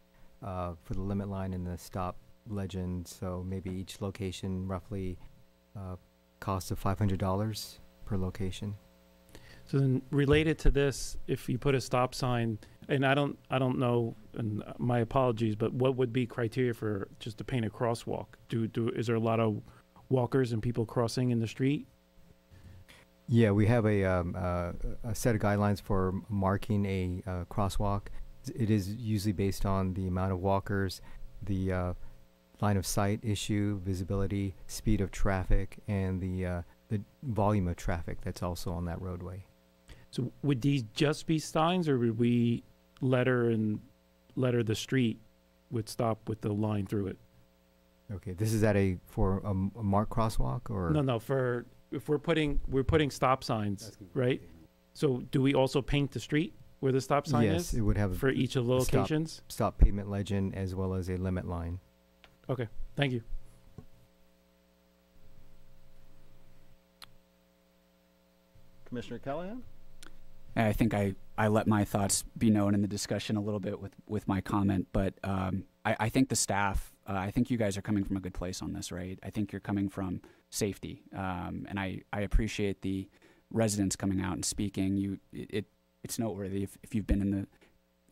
uh, for the limit line and the stop legend. So maybe each location roughly uh, cost of five hundred dollars per location. So then, related to this, if you put a stop sign, and I don't, I don't know, and my apologies, but what would be criteria for just to paint a crosswalk? Do, do, is there a lot of walkers and people crossing in the street? Yeah, we have a, um, uh, a set of guidelines for marking a uh, crosswalk. It is usually based on the amount of walkers, the uh, line of sight issue, visibility, speed of traffic, and the uh, the volume of traffic that's also on that roadway. So would these just be signs, or would we letter and letter the street would stop with the line through it? Okay, this is at a for a marked crosswalk or No, no. For if we're putting we're putting stop signs, right? So do we also paint the street where the stop sign yes, is it would have for each of the a stop- locations? Stop pavement legend as well as a limit line. Okay, thank you. Commissioner Callahan. I think I, I let my thoughts be known in the discussion a little bit with, with my comment, but um, I, I think the staff, uh, I think you guys are coming from a good place on this, right? I think you're coming from safety, um, and I, I appreciate the residents coming out and speaking. You, it, it's noteworthy if, if you've been in the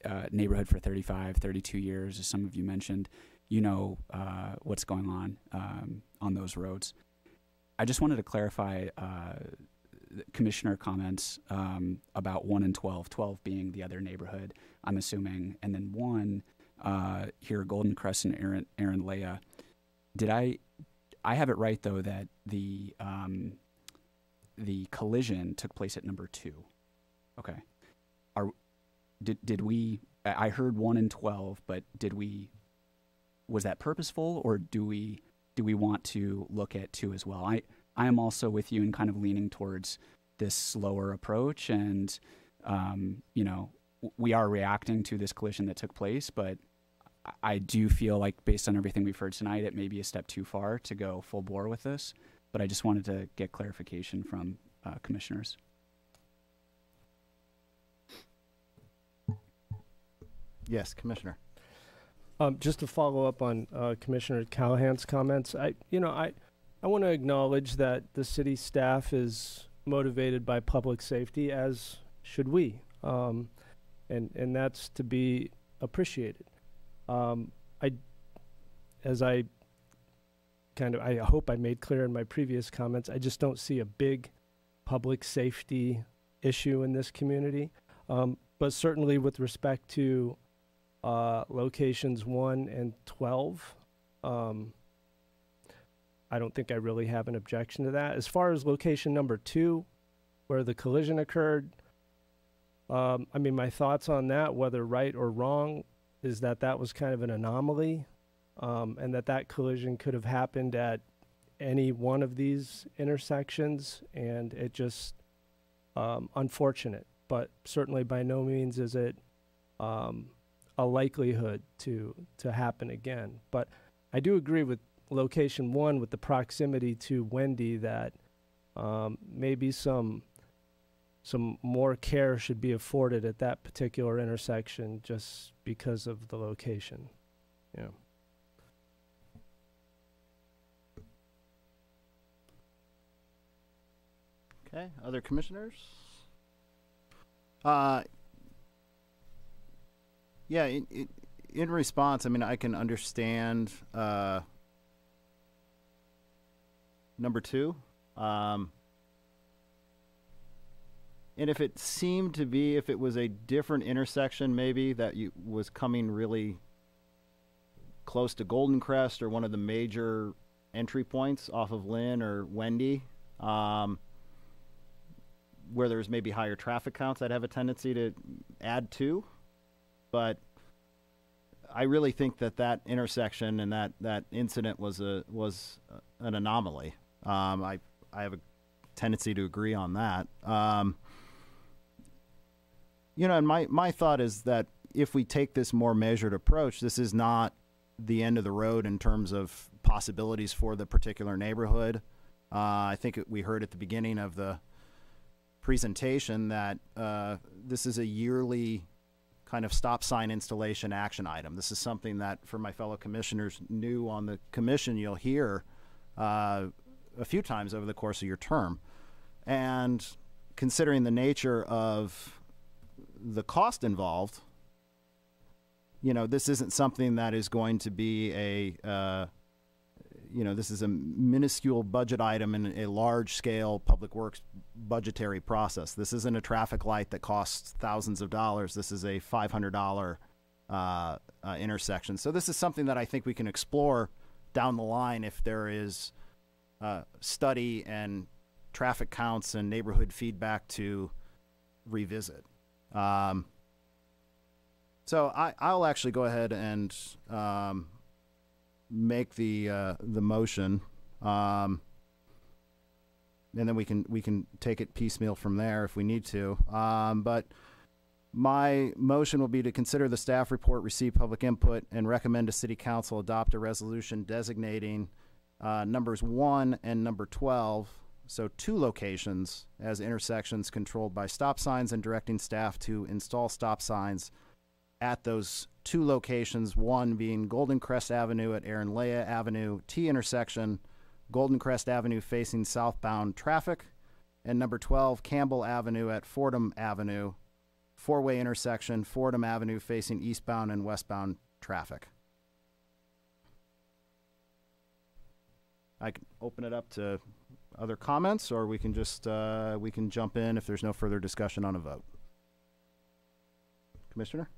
uh, neighborhood for 35, 32 years, as some of you mentioned, you know uh, what's going on um, on those roads. I just wanted to clarify uh, commissioner comments um, about 1 and 12, 12 being the other neighborhood, I'm assuming, and then 1 uh, here, Golden Crest, Aaron, Aaron Leah. Did I, I have it right though that the, um, the collision took place at number 2. Okay. Are, did, did we, I I heard 1 and 12, but did we, was that purposeful or do we, do we want to look at 2 as well? I, I am also with you in kind of leaning towards this slower approach, and um, you know, we are reacting to this collision that took place, but I- I do feel like, based on everything we've heard tonight, it may be a step too far to go full bore with this. But I just wanted to get clarification from uh, commissioners. Yes, Commissioner. Um, just to follow up on uh, Commissioner Callahan's comments, I, you know, I, I want to acknowledge that the city staff is motivated by public safety, as should we, um, and and that's to be appreciated. Um, I, as I kind of, I hope I made clear in my previous comments, I just don't see a big public safety issue in this community, um, but certainly with respect to uh, locations one and twelve. Um, I don't think I really have an objection to that. As far as location number two, where the collision occurred, um, I mean, my thoughts on that, whether right or wrong, is that that was kind of an anomaly, um, and that that collision could have happened at any one of these intersections, and it just um, unfortunate. But certainly, by no means is it um, a likelihood to to happen again. But I do agree with location one with the proximity to Wendy that um, maybe some some more care should be afforded at that particular intersection just because of the location. Yeah. Okay, other commissioners? Uh, yeah, in, in, in response, I mean, I can understand uh, number two. Um, and if it seemed to be, if it was a different intersection, maybe that you was coming really close to Golden Crest or one of the major entry points off of Lynn or Wendy, um, where there's maybe higher traffic counts, I'd have a tendency to add to. But I really think that that intersection and that, that incident was a was an anomaly. Um, I I have a tendency to agree on that. Um, you know, and my my thought is that if we take this more measured approach, this is not the end of the road in terms of possibilities for the particular neighborhood. Uh, I think we heard at the beginning of the presentation that uh, this is a yearly kind of stop sign installation action item. This is something that, for my fellow commissioners new on the commission, you'll hear uh, a few times over the course of your term. And considering the nature of the cost involved, you know, this isn't something that is going to be a, uh, you know, this is a minuscule budget item in a large scale public works budgetary process. This isn't a traffic light that costs thousands of dollars. This is a $500 uh, uh, intersection. So this is something that I think we can explore down the line if there is uh, study and traffic counts and neighborhood feedback to revisit. Um, so I, I'll actually go ahead and um, make the uh, the motion, um, and then we can we can take it piecemeal from there if we need to. Um, but my motion will be to consider the staff report, receive public input, and recommend to City Council adopt a resolution designating uh, numbers one and number twelve. So two locations as intersections controlled by stop signs and directing staff to install stop signs at those two locations, one being Golden Crest Avenue at Aaron Leah Avenue T intersection, Golden Crest Avenue facing southbound traffic, and number 12, Campbell Avenue at Fordham Avenue, four way intersection, Fordham Avenue facing eastbound and westbound traffic. I can open it up to other comments, or we can just uh, we can jump in if there's no further discussion on a vote. Commissioner.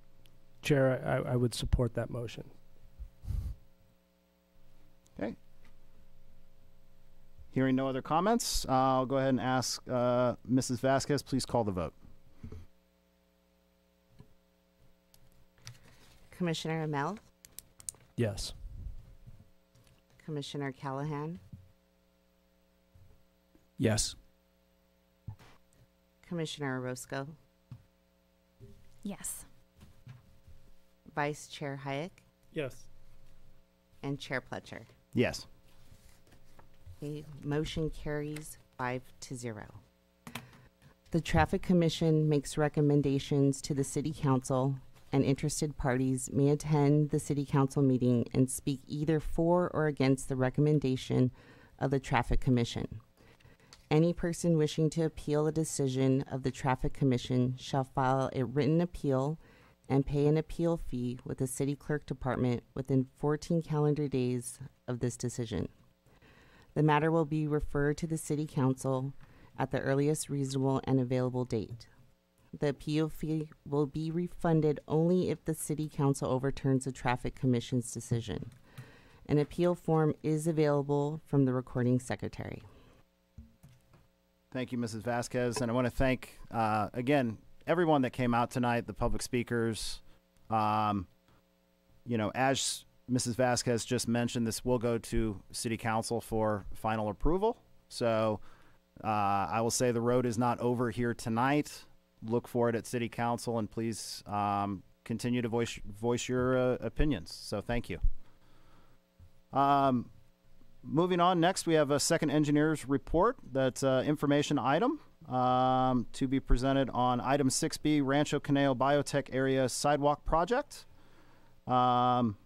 Chair, I, I would support that motion. Okay. Hearing no other comments, uh, I'll go ahead and ask uh, Mrs. Vasquez, please call the vote. Commissioner Amell, Yes. Commissioner Callahan, Yes. Commissioner Orozco, Yes. Vice Chair Hayek, Yes. and Chair Pletcher. Yes. Okay, motion carries five to zero. The Traffic Commission makes recommendations to the City Council, and interested parties may attend the City Council meeting and speak either for or against the recommendation of the Traffic Commission. Any person wishing to appeal a decision of the Traffic Commission shall file a written appeal and pay an appeal fee with the City Clerk Department within 14 calendar days of this decision. The matter will be referred to the City Council at the earliest reasonable and available date. The appeal fee will be refunded only if the City Council overturns the Traffic Commission's decision. An appeal form is available from the recording secretary. Thank you, Mrs. Vasquez. And I want to thank, uh, again, everyone that came out tonight, the public speakers. Um, you know, as Mrs. Vasquez just mentioned, this will go to City Council for final approval. So uh, I will say the road is not over here tonight. Look for it at City Council, and please um, continue to voice voice your uh, opinions. So thank you. Um, moving on, next we have a second engineer's report. That's uh, information item um, to be presented on item 6B Rancho Conejo Biotech Area Sidewalk Project. Um,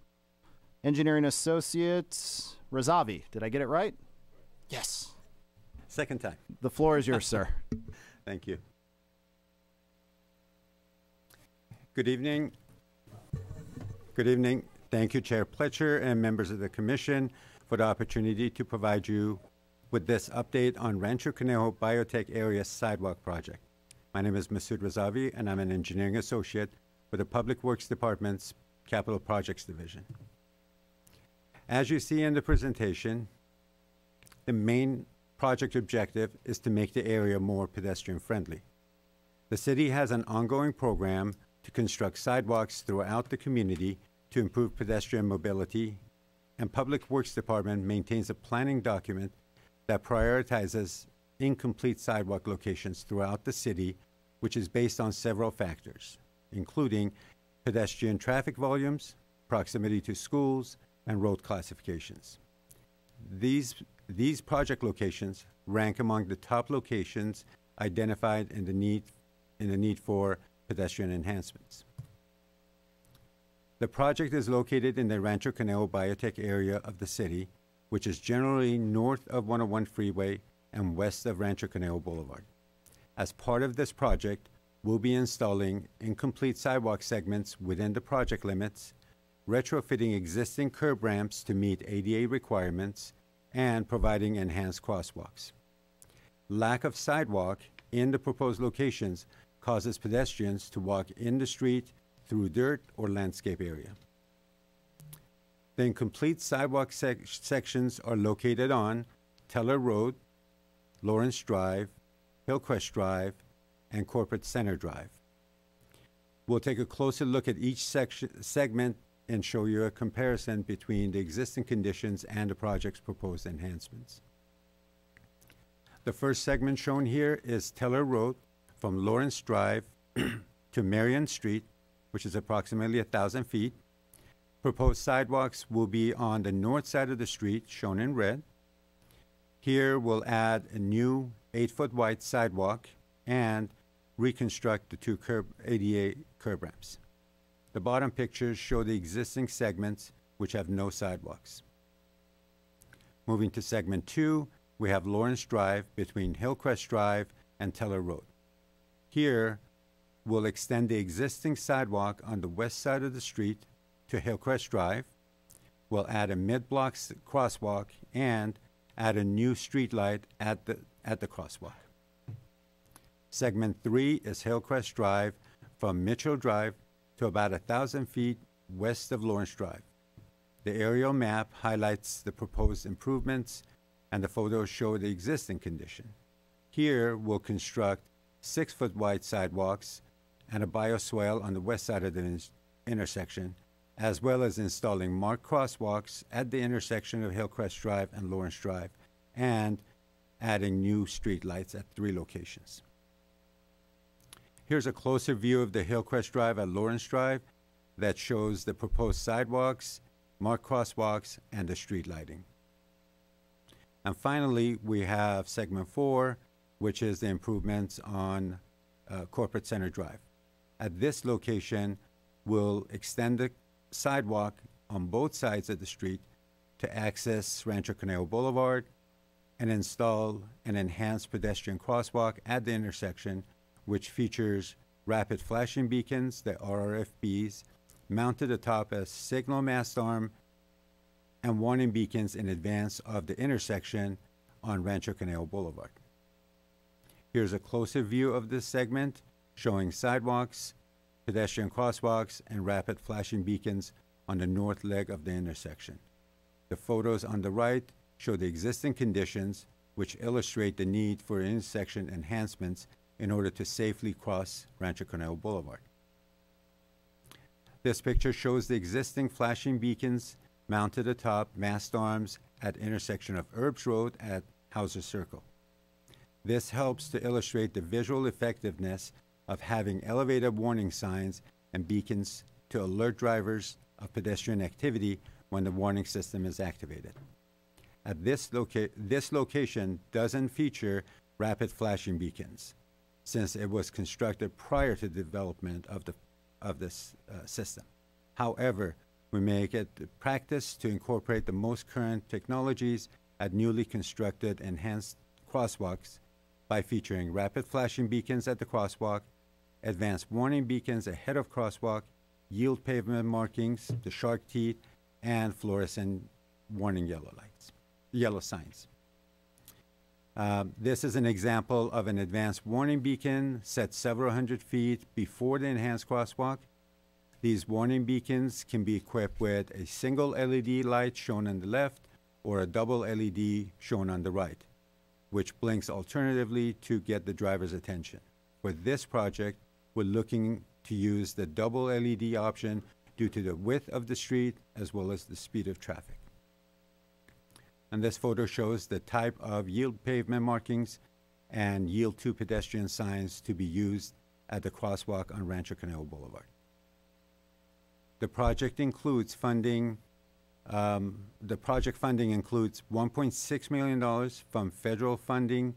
engineering Associate Razavi. Did I get it right? Yes. Second time. The floor is yours, sir. Thank you. Good evening. Good evening. Thank you, Chair Pletcher and members of the Commission for the opportunity to provide you with this update on Rancho Conejo Biotech Area Sidewalk Project. My name is Masood Razavi, and I'm an engineering associate with the Public Works Department's Capital Projects Division. As you see in the presentation, the main project objective is to make the area more pedestrian friendly. The city has an ongoing program to construct sidewalks throughout the community to improve pedestrian mobility, and Public Works Department maintains a planning document that prioritizes incomplete sidewalk locations throughout the city, which is based on several factors, including pedestrian traffic volumes, proximity to schools, and road classifications. These, these project locations rank among the top locations identified in the need, in the need for pedestrian enhancements. The project is located in the Rancho Conejo Biotech area of the city, which is generally north of 101 Freeway and west of Rancho Conejo Boulevard. As part of this project, we'll be installing incomplete sidewalk segments within the project limits, retrofitting existing curb ramps to meet ADA requirements, and providing enhanced crosswalks. Lack of sidewalk in the proposed locations causes pedestrians to walk in the street through dirt or landscape area. The incomplete sidewalk sec- sections are located on Teller Road, Lawrence Drive, Hillcrest Drive, and Corporate Center Drive. We'll take a closer look at each section, segment and show you a comparison between the existing conditions and the project's proposed enhancements. The first segment shown here is Teller Road from Lawrence Drive to Marion Street, which is approximately 1,000 feet. Proposed sidewalks will be on the north side of the street, shown in red. Here we'll add a new eight foot wide sidewalk and reconstruct the two curb ADA curb ramps. The bottom pictures show the existing segments which have no sidewalks. Moving to segment two, we have Lawrence Drive between Hillcrest Drive and Teller Road. Here, we'll extend the existing sidewalk on the west side of the street to Hillcrest Drive. We'll add a mid-block crosswalk and add a new street light at the, at the crosswalk. Segment three is Hillcrest Drive from Mitchell Drive to about a thousand feet west of Lawrence Drive. The aerial map highlights the proposed improvements and the photos show the existing condition. Here, we'll construct six-foot wide sidewalks and a bioswale on the west side of the in- intersection, as well as installing marked crosswalks at the intersection of Hillcrest Drive and Lawrence Drive, and adding new street lights at three locations. Here's a closer view of the Hillcrest Drive at Lawrence Drive that shows the proposed sidewalks, marked crosswalks, and the street lighting. And finally, we have segment four, which is the improvements on uh, Corporate Center Drive. At this location, we'll extend the sidewalk on both sides of the street to access Rancho Conejo Boulevard and install an enhanced pedestrian crosswalk at the intersection, which features rapid flashing beacons, the RRFBs, mounted atop a signal mast arm and warning beacons in advance of the intersection on Rancho Conejo Boulevard. Here's a closer view of this segment showing sidewalks, pedestrian crosswalks, and rapid flashing beacons on the north leg of the intersection. The photos on the right show the existing conditions, which illustrate the need for intersection enhancements in order to safely cross Rancho Conejo Boulevard. This picture shows the existing flashing beacons mounted atop mast arms at intersection of Herbs Road at Hauser Circle. This helps to illustrate the visual effectiveness of having elevated warning signs and beacons to alert drivers of pedestrian activity when the warning system is activated. at this, loca- this location doesn't feature rapid flashing beacons since it was constructed prior to the development of, the, of this uh, system. However, we make it practice to incorporate the most current technologies at newly constructed enhanced crosswalks by featuring rapid flashing beacons at the crosswalk, advanced warning beacons ahead of crosswalk, yield pavement markings, the shark teeth, and fluorescent warning yellow lights, yellow signs. Um, this is an example of an advanced warning beacon set several hundred feet before the enhanced crosswalk. These warning beacons can be equipped with a single LED light shown on the left or a double LED shown on the right, which blinks alternatively to get the driver's attention. For this project, we're looking to use the double LED option due to the width of the street as well as the speed of traffic. And this photo shows the type of yield pavement markings and yield to pedestrian signs to be used at the crosswalk on Rancho Conejo Boulevard. The project includes funding, um, the project funding includes $1.6 million from federal funding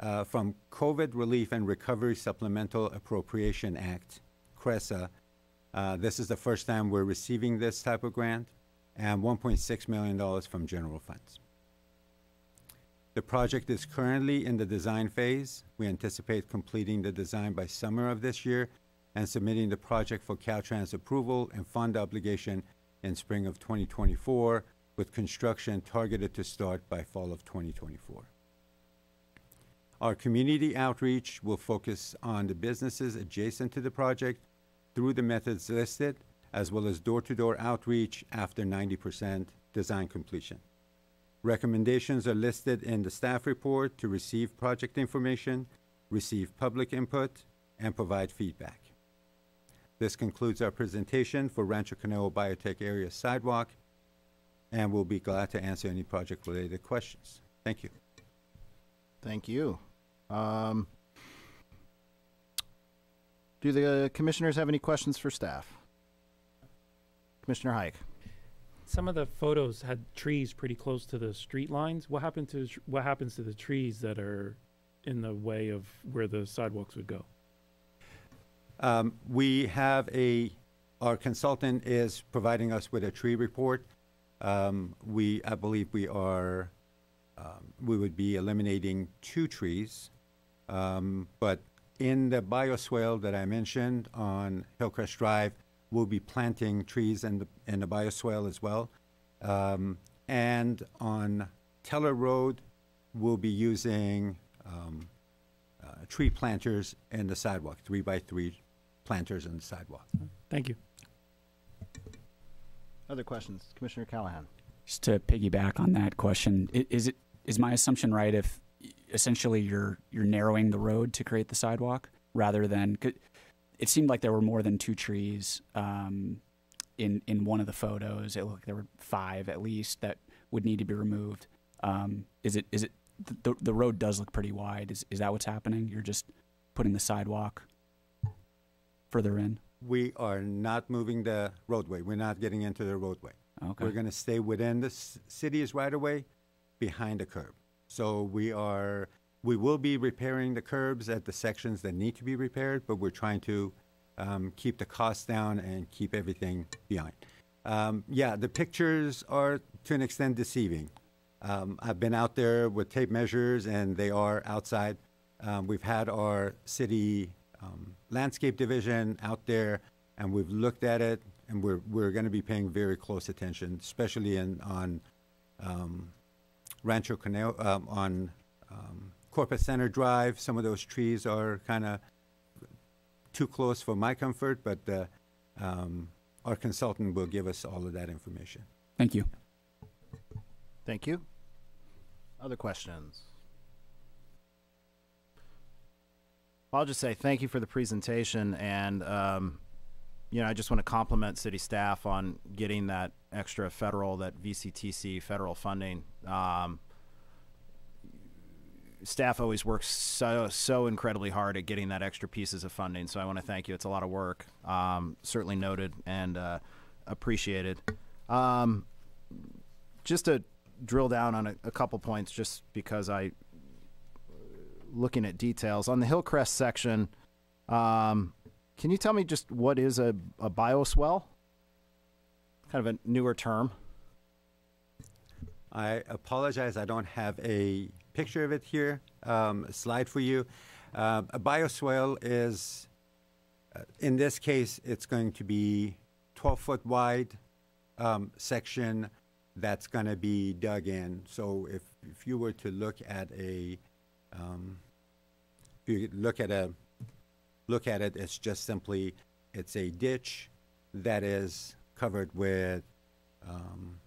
uh, from COVID Relief and Recovery Supplemental Appropriation Act, CRRSAA. Uh, this is the first time we're receiving this type of grant, and $1.6 million from general funds. The project is currently in the design phase. We anticipate completing the design by summer of this year and submitting the project for Caltrans approval and fund obligation in spring of 2024, with construction targeted to start by fall of 2024. Our community outreach will focus on the businesses adjacent to the project through the methods listed, as well as door-to-door outreach after 90% design completion. Recommendations are listed in the staff report to receive project information, receive public input, and provide feedback. This concludes our presentation for Rancho Conejo Biotech Area Sidewalk, and we'll be glad to answer any project-related questions. Thank you. Thank you. Um, do the commissioners have any questions for staff? Commissioner Hayek. Some of the photos had trees pretty close to the street lines. What happened to what happens to the trees that are in the way of where the sidewalks would go? Um, we have a, our consultant is providing us with a tree report. Um, we, I believe we are, um, we would be eliminating two trees. Um, but in the bioswale that I mentioned on Hillcrest Drive, we'll be planting trees in the, in the bioswale as well. Um, and on Teller Road, we'll be using um, uh, tree planters in the sidewalk, three by three planters in the sidewalk. Thank you. Other questions? Commissioner Callahan. Just to piggyback on that question, is it is my assumption right if essentially you're you're narrowing the road to create the sidewalk rather than it seemed like there were more than two trees um, in in one of the photos. It looked like there were five at least that would need to be removed. Um, is it is it the the road does look pretty wide? Is is that what's happening? You're just putting the sidewalk further in. We are not moving the roadway. We're not getting into the roadway. Okay. We're going to stay within the city's right of way behind the curb. So we are, we will be repairing the curbs at the sections that need to be repaired, but we're trying to um, keep the costs down and keep everything behind. Um, yeah, the pictures are to an extent deceiving. Um, I've been out there with tape measures and they are outside. Um, we've had our city um, landscape division out there and we've looked at it and we're, we're going to be paying very close attention, especially in, on um, Rancho Conejo, um, on um, Corpus Center Drive. Some of those trees are kind of too close for my comfort, but uh, um, our consultant will give us all of that information. Thank you. Thank you. Other questions? I'll just say thank you for the presentation, and um, you know I just want to compliment city staff on getting that extra federal, that VCTC federal funding. Um, staff always works so so incredibly hard at getting that extra pieces of funding, so I want to thank you. It's a lot of work. Um, certainly noted and uh, appreciated. Um, just to drill down on a, a couple points just because I, looking at details on the Hillcrest section, um, can you tell me just what is a, a bioswale? Kind of a newer term. I apologize, I don't have a picture of it here, um, slide for you. Uh, a bioswale is, uh, in this case, it's going to be 12 foot wide um, section that's going to be dug in. So if, if you were to look at a, um, if you look at a, look at it, it's just simply, it's a ditch that is covered with um,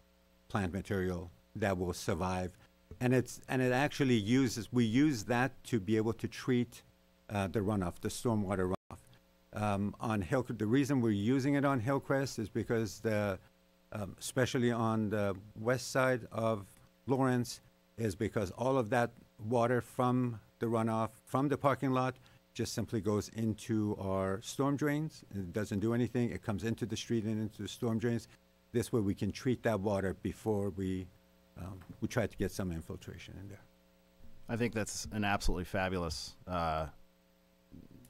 plant material that will survive. And it's, and it actually uses, we use that to be able to treat uh, the runoff, the stormwater runoff. Um, on Hill, the reason we're using it on Hillcrest is because the, um, especially on the west side of Lawrence, is because all of that water from the runoff from the parking lot just simply goes into our storm drains. It doesn't do anything. It comes into the street and into the storm drains. This way we can treat that water before we, um, we try to get some infiltration in there. I think that's an absolutely fabulous, uh,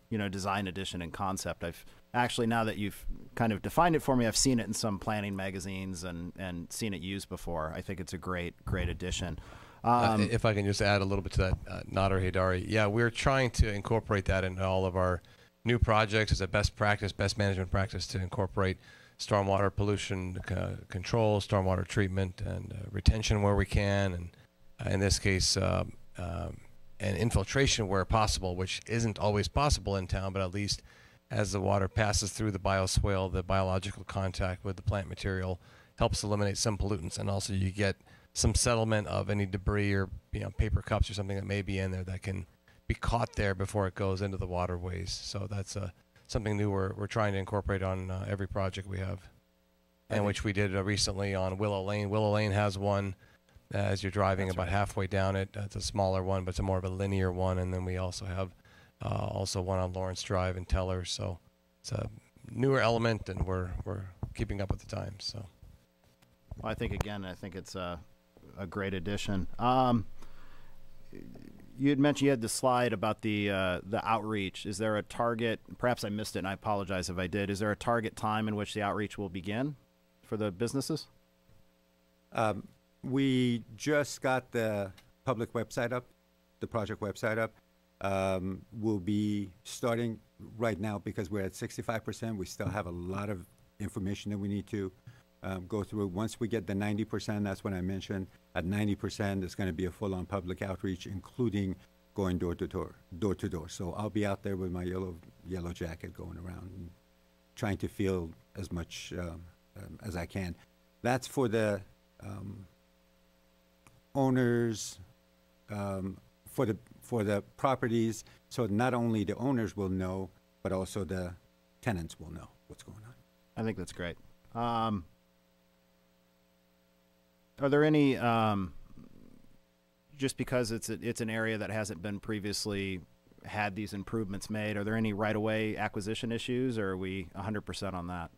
you know, design addition and concept. I've actually now that you've kind of defined it for me, I've seen it in some planning magazines and and seen it used before. I think it's a great great addition. Uh, Um, if I can just add a little bit to that, uh, Nader Heydari. Yeah, we're trying to incorporate that into all of our new projects as a best practice, best management practice to incorporate stormwater pollution uh, control, stormwater treatment, and uh, retention where we can, and uh, in this case, um, um, and infiltration where possible, which isn't always possible in town, but at least as the water passes through the bioswale, the biological contact with the plant material helps eliminate some pollutants, and also you get some settlement of any debris or you know paper cups or something that may be in there that can be caught there before it goes into the waterways. So that's uh, something new we're we're trying to incorporate on uh, every project we have, and which we did uh, recently on Willow Lane. Willow Lane has one uh, as you're driving about halfway down it. Uh, it's a smaller one, but it's a more of a linear one. And then we also have uh, also one on Lawrence Drive and Teller. So it's a newer element, and we're we're keeping up with the times. So. Well, I think again, I think it's a, a great addition. Um, you had mentioned you had the slide about the uh, the outreach. Is there a target? Perhaps I missed it, and I apologize if I did. Is there a target time in which the outreach will begin for the businesses? Um, we just got the public website up, the project website up. Um, we'll be starting right now because we're at 65%. We still have a lot of information that we need to um, go through. Once we get the 90%, that's what I mentioned. At 90%, it's going to be a full-on public outreach, including going door to door, door to door. So I'll be out there with my yellow yellow jacket, going around and trying to feel as much um, um, as I can. That's for the um, owners um, for the for the properties, so not only the owners will know, but also the tenants will know what's going on. I think that's great. Are there any um, just because it's a, it's an area that hasn't been previously had these improvements made? Are there any right of way acquisition issues, or are we 100% on that?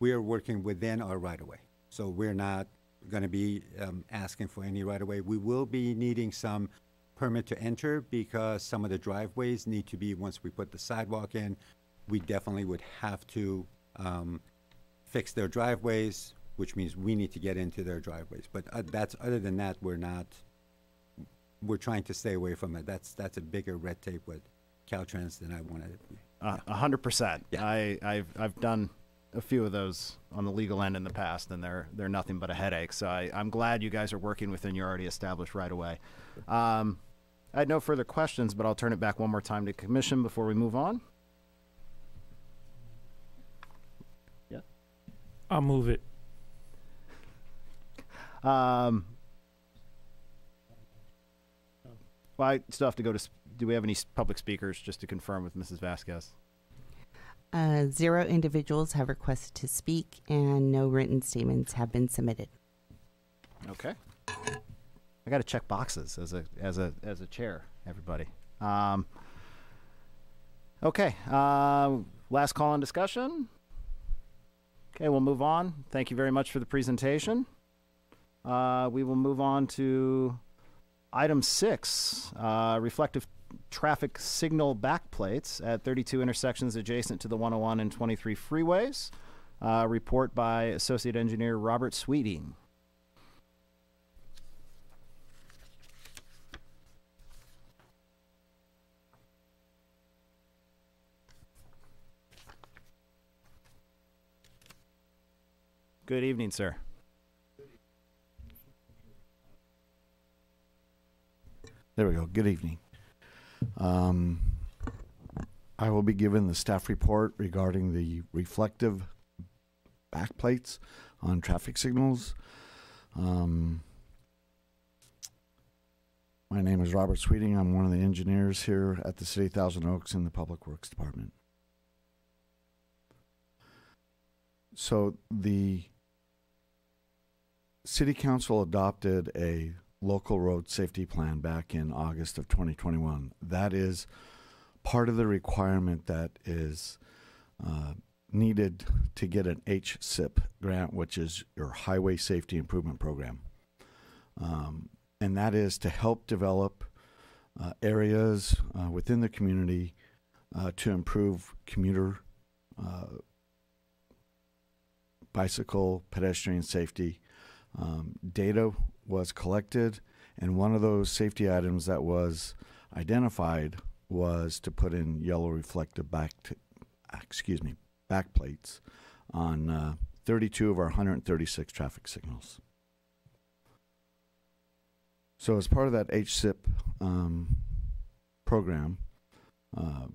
We are working within our right of way, so we're not going to be um, asking for any right of way. We will be needing some permit to enter because some of the driveways need to be once we put the sidewalk in. We definitely would have to um, fix their driveways, which means we need to get into their driveways. But uh, that's other than that, we're not. We're trying to stay away from it. That's that's a bigger red tape with Caltrans than I wanted it to be. A hundred percent. I I've I've done a few of those on the legal end in the past, and they're they're nothing but a headache. So I, I'm glad you guys are working within your already established right away. Um, I had no further questions, but I'll turn it back one more time to commission before we move on. Yeah. I'll move it. Um, well, I still have to go to. Do we have any public speakers just to confirm with Mrs. Vasquez? Uh, zero individuals have requested to speak, and no written statements have been submitted. Okay. I got to check boxes as a as a as a chair, everybody. Um, okay. Uh, last call on discussion. Okay, we'll move on. Thank you very much for the presentation. Uh, we will move on to item six uh, reflective traffic signal backplates at 32 intersections adjacent to the 101 and 23 freeways. Uh, report by Associate Engineer Robert Sweeting. Good evening, sir. There we go. Good evening. Um, I will be given the staff report regarding the reflective backplates on traffic signals. Um, my name is Robert Sweeting. I'm one of the engineers here at the City of Thousand Oaks in the Public Works Department. So the City Council adopted a local road safety plan back in August of 2021. That is part of the requirement that is uh, needed to get an HSIP grant, which is your Highway Safety Improvement Program. Um, and that is to help develop uh, areas uh, within the community uh, to improve commuter uh, bicycle pedestrian safety um, data was collected, and one of those safety items that was identified was to put in yellow reflective back, t- excuse me, back plates on uh, 32 of our 136 traffic signals. So, as part of that HSIP um, program, uh,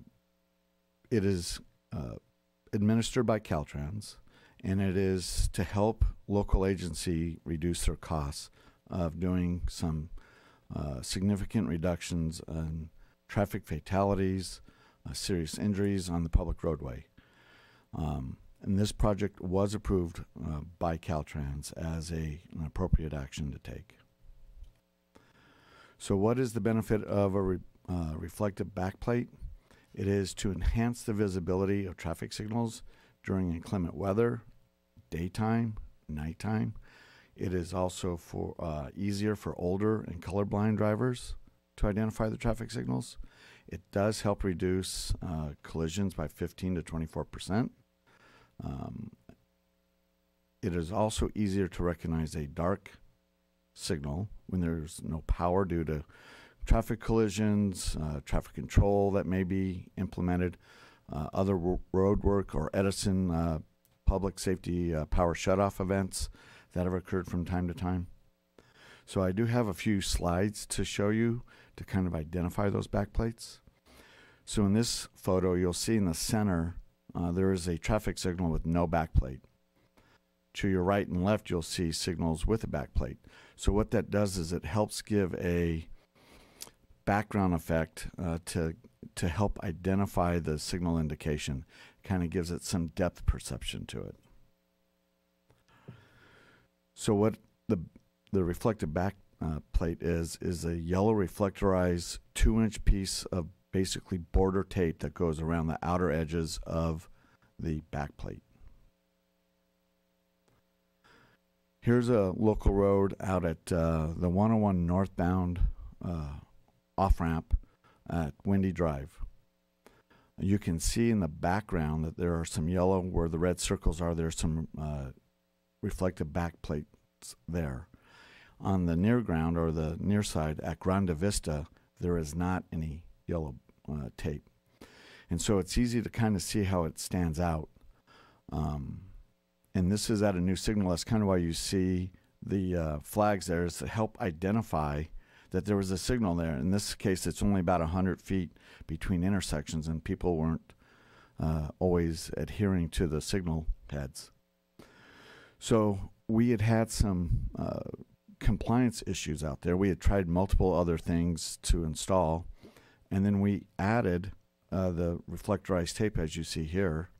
it is uh, administered by Caltrans and it is to help local agency reduce their costs of doing some uh, significant reductions in traffic fatalities, uh, serious injuries on the public roadway. Um, and this project was approved uh, by Caltrans as a, an appropriate action to take. So, what is the benefit of a re, uh, reflective backplate? It is to enhance the visibility of traffic signals during inclement weather, daytime, nighttime. It is also for uh, easier for older and colorblind drivers to identify the traffic signals. It does help reduce uh, collisions by 15 to 24 percent. Um, it is also easier to recognize a dark signal when there's no power due to traffic collisions, uh, traffic control that may be implemented, uh, other ro- road work, or Edison uh, public safety uh, power shutoff events that have occurred from time to time. So I do have a few slides to show you to kind of identify those backplates. So in this photo, you'll see in the center uh, there is a traffic signal with no backplate. To your right and left, you'll see signals with a backplate. So what that does is it helps give a background effect uh, to to help identify the signal indication. Kind of gives it some depth perception to it. So what the the reflective back uh, plate is is a yellow reflectorized two inch piece of basically border tape that goes around the outer edges of the back plate. Here's a local road out at uh, the 101 northbound uh, off ramp at Wendy Drive. You can see in the background that there are some yellow where the red circles are. There's some uh, reflective back there. On the near ground or the near side at Grande Vista, there is not any yellow uh, tape. And so it's easy to kind of see how it stands out. Um, and this is at a new signal. That's kind of why you see the uh, flags there is to help identify that there was a signal there. In this case, it's only about 100 feet between intersections, and people weren't uh, always adhering to the signal heads. So we had had some uh, compliance issues out there. We had tried multiple other things to install, and then we added uh, the reflectorized tape as you see here.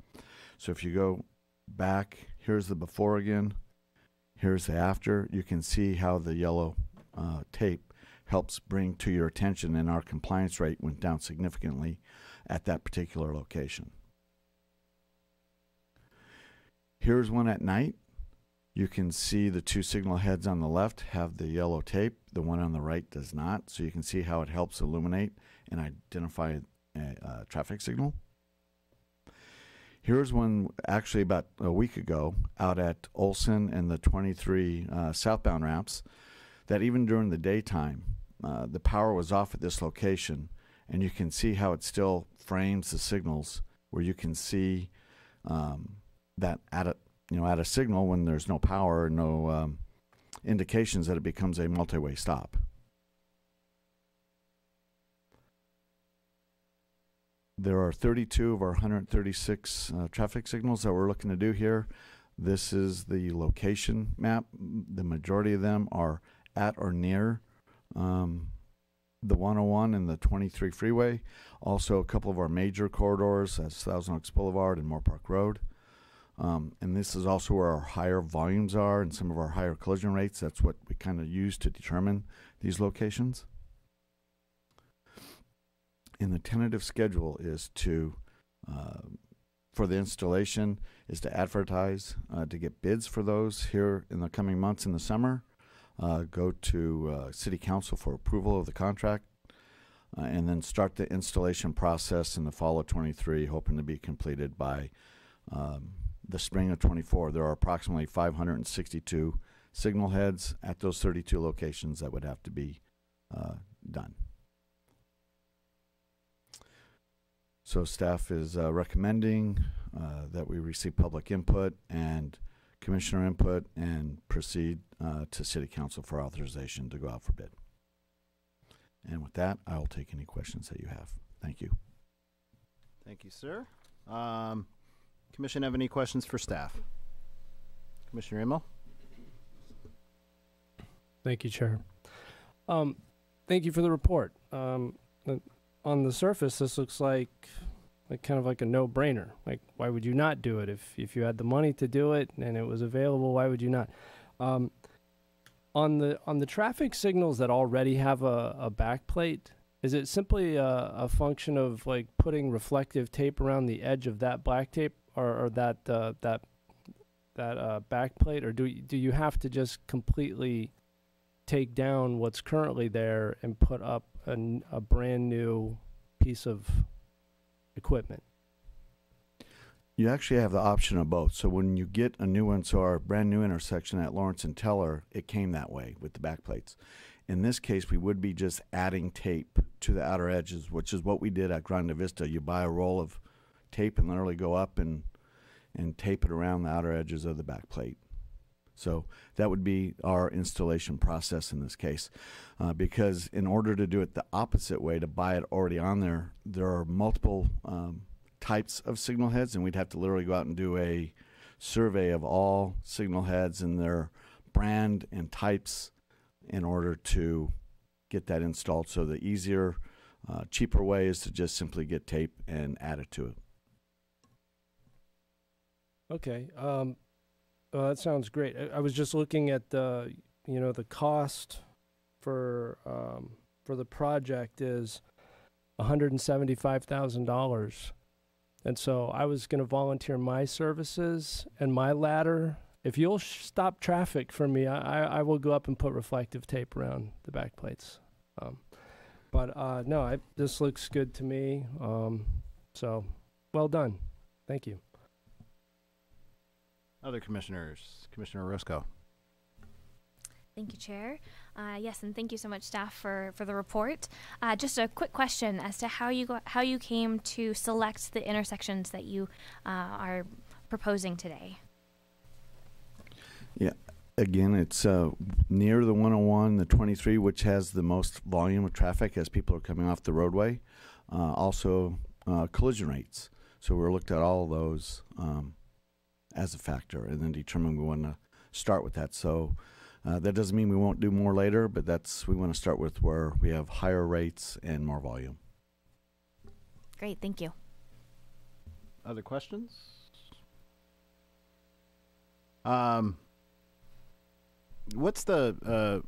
So if you go back, here's the before again, here's the after. You can see how the yellow uh, tape helps bring to your attention, and our compliance rate went down significantly at that particular location. Here's one at night You can see the two signal heads on the left have the yellow tape. The one on the right does not. So you can see how it helps illuminate and identify a, a traffic signal. Here's one actually about a week ago out at Olsen and the 23 uh, southbound ramps that even during the daytime, uh, the power was off at this location, and you can see how it still frames the signals where you can see um, that at you know at a signal when there's no power, and no um, indications that it becomes a multi-way stop. There are 32 of our 136 uh, traffic signals that we're looking to do here. This is the location map. The majority of them are at or near um, the 101 and the 23 freeway. Also, a couple of our major corridors, as Thousand Oaks Boulevard and Moorpark Road. Um, and this is also where our higher volumes are and some of our higher collision rates. That's what we kind of use to determine these locations. And the tentative schedule is to, uh, for the installation, is to advertise, uh, to get bids for those here in the coming months in the summer. Uh, go to uh, City Council for approval of the contract, uh, and then start the installation process in the fall of 23, hoping to be completed by um, the spring of 24. There are approximately 562 signal heads at those 32 locations that would have to be uh, done. So staff is uh, recommending uh, that we receive public input and commissioner input and proceed uh, to city council for authorization to go out for bid. And with that, I will take any questions that you have. Thank you. Thank you, sir. Um, commission have any questions for staff? Commissioner Imel? Thank you, Chair. Um, thank you for the report. Um, on the surface, this looks like like kind of like a no-brainer. Like, why would you not do it if if you had the money to do it and it was available? Why would you not? Um, on the on the traffic signals that already have a, a backplate, is it simply a, a function of like putting reflective tape around the edge of that black tape or, or that uh, that that uh, backplate, or do you, do you have to just completely take down what's currently there and put up an, a brand new piece of equipment? You actually have the option of both. So when you get a new one, so our brand new intersection at Lawrence and Teller, it came that way with the backplates. In this case, we would be just adding tape to the outer edges, which is what we did at Grande Vista. You buy a roll of tape and literally go up and and tape it around the outer edges of the backplate. So that would be our installation process in this case. Uh, because in order to do it the opposite way, to buy it already on there, there are multiple um, types of signal heads, and we'd have to literally go out and do a survey of all signal heads and their brand and types in order to get that installed. So the easier, uh, cheaper way is to just simply get tape and add it to it. Okay. Um, well, that sounds great. I, I was just looking at the, you know, the cost for um, for the project is one hundred and seventy five thousand dollars, and so I was going to volunteer my services and my ladder. If you'll sh- stop traffic for me, I, I, I will go up and put reflective tape around the back plates. Um, but uh, no, I, this looks good to me. Um, so, well done. Thank you. Other commissioners, Commissioner Orozco. Thank you, Chair. Uh, yes, and thank you so much, staff, for, for the report. Uh, just a quick question as to how you go, how you came to select the intersections that you uh, are proposing today. Yeah. Again, it's uh, near the 101, the 23, which has the most volume of traffic as people are coming off the roadway. Uh, also, uh, collision rates. So we looked at all of those um, as a factor, and then determine we want to start with that. So uh, that doesn't mean we won't do more later, but that's we want to start with where we have higher rates and more volume. Great, thank you. Other questions? Um, what's the uh,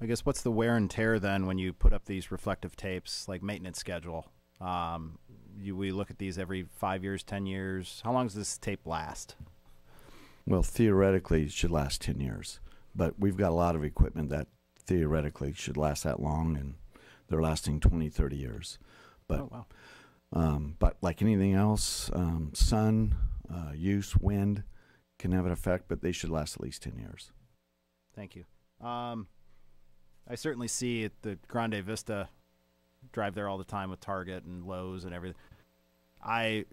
I guess what's the wear and tear then when you put up these reflective tapes, like maintenance schedule? Um, you, we look at these every five years, ten years. How long does this tape last? Well, theoretically, it should last 10 years, but we've got a lot of equipment that theoretically should last that long, and they're lasting 20, 30 years. But, Oh, wow. um, but like anything else, um, sun, uh, use, wind can have an effect, but they should last at least 10 years. Thank you. Um, I certainly see at the Grande Vista drive there all the time with Target and Lowe's and everything. I,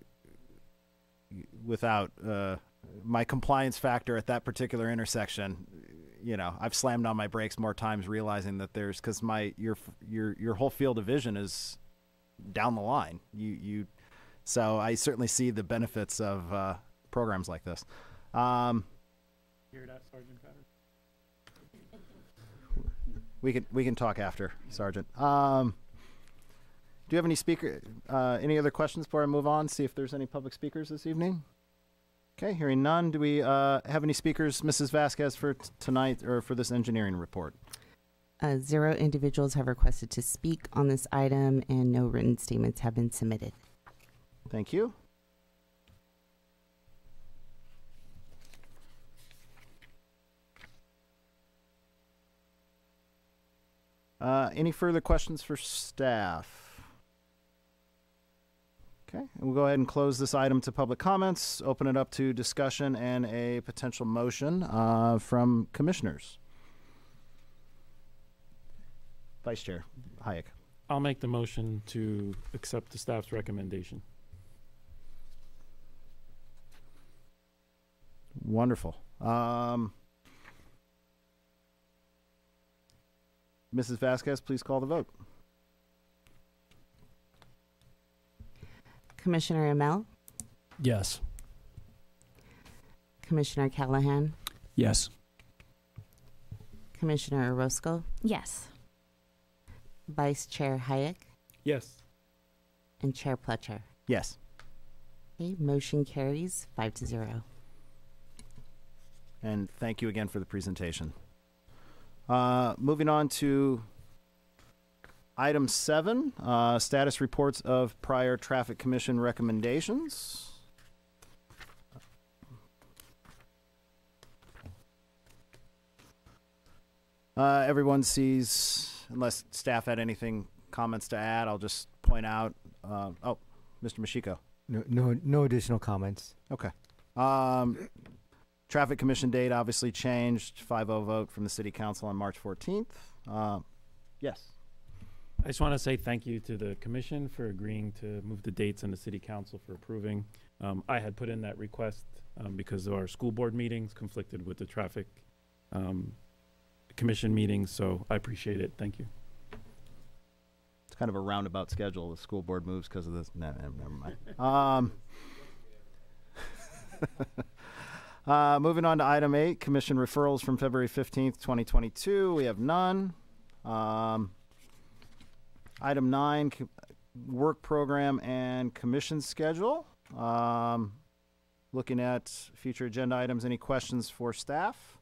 without uh, my compliance factor at that particular intersection, you know, I've slammed on my brakes more times, realizing that there's because my your your your whole field of vision is down the line. You you, so I certainly see the benefits of uh, programs like this. Um, Hear that, Sergeant Patterson? We can we can talk after, Sergeant. Um, do you have any speaker uh, any other questions before I move on? See if there's any public speakers this evening. Okay, hearing none. Do we uh, have any speakers, Mrs. Vasquez, for tonight or for this engineering report? Uh, zero individuals have requested to speak on this item, and no written statements have been submitted. Thank you. Uh, any further questions for staff? Okay, and we'll go ahead and close this item to public comments, open it up to discussion and a potential motion uh, from commissioners. Vice Chair Hayek. I'll make the motion to accept the staff's recommendation. Wonderful. Um, Mrs. Vasquez, please call the vote. Commissioner Amell, Yes. Commissioner Callahan, Yes. Commissioner Orozco, Yes. Vice Chair Hayek, Yes. and Chair Pletcher. Yes. Okay, motion carries five to zero. And thank you again for the presentation. Uh, moving on to item seven uh, status reports of prior traffic commission recommendations. Uh, everyone sees, unless staff had anything comments to add, I'll just point out. Uh, oh, Mr. Mashiko. No, no, no additional comments. Okay. Um, traffic commission date obviously changed. 5-0 vote from the city council on March 14th. Uh, yes. I just want to say thank you to the commission for agreeing to move the dates and the city council for approving. Um, I had put in that request um, because our school board meetings conflicted with the traffic um, commission meetings, so I appreciate it. Thank you. It's kind of a roundabout schedule. The school board moves because of this. No, never mind. Um, uh, moving on to item eight, commission referrals from February 15th, 2022. We have none. Um, item nine, work program and commission schedule. Um, looking at future agenda items. Any questions for staff?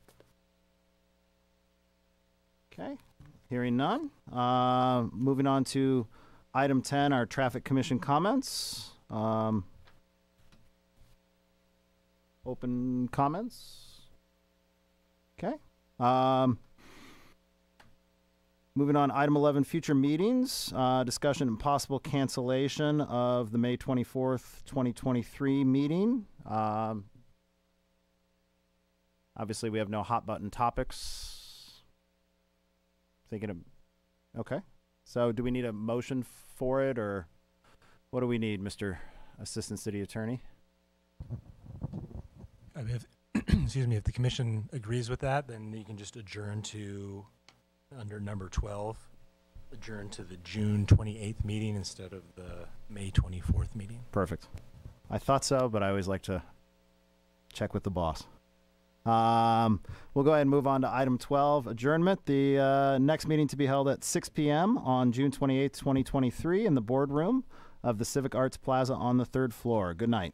Okay. Hearing none. Uh, moving on to item 10, our traffic commission comments. Um, open comments. Okay. Um, moving on, item 11, future meetings. Uh, discussion and possible cancellation of the May 24th, 2023 meeting. Um, obviously, we have no hot button topics. Thinking of, okay. So, do we need a motion for it, or what do we need, Mr. Assistant City Attorney? I mean, if, excuse me, if the commission agrees with that, then you can just adjourn to, under number 12, adjourn to the June 28th meeting instead of the May 24th meeting. Perfect. I thought so, but I always like to check with the boss. Um, we'll go ahead and move on to item 12, adjournment. The uh, next meeting to be held at 6 p.m. on June 28th, 2023, in the boardroom of the Civic Arts Plaza on the third floor. Good night.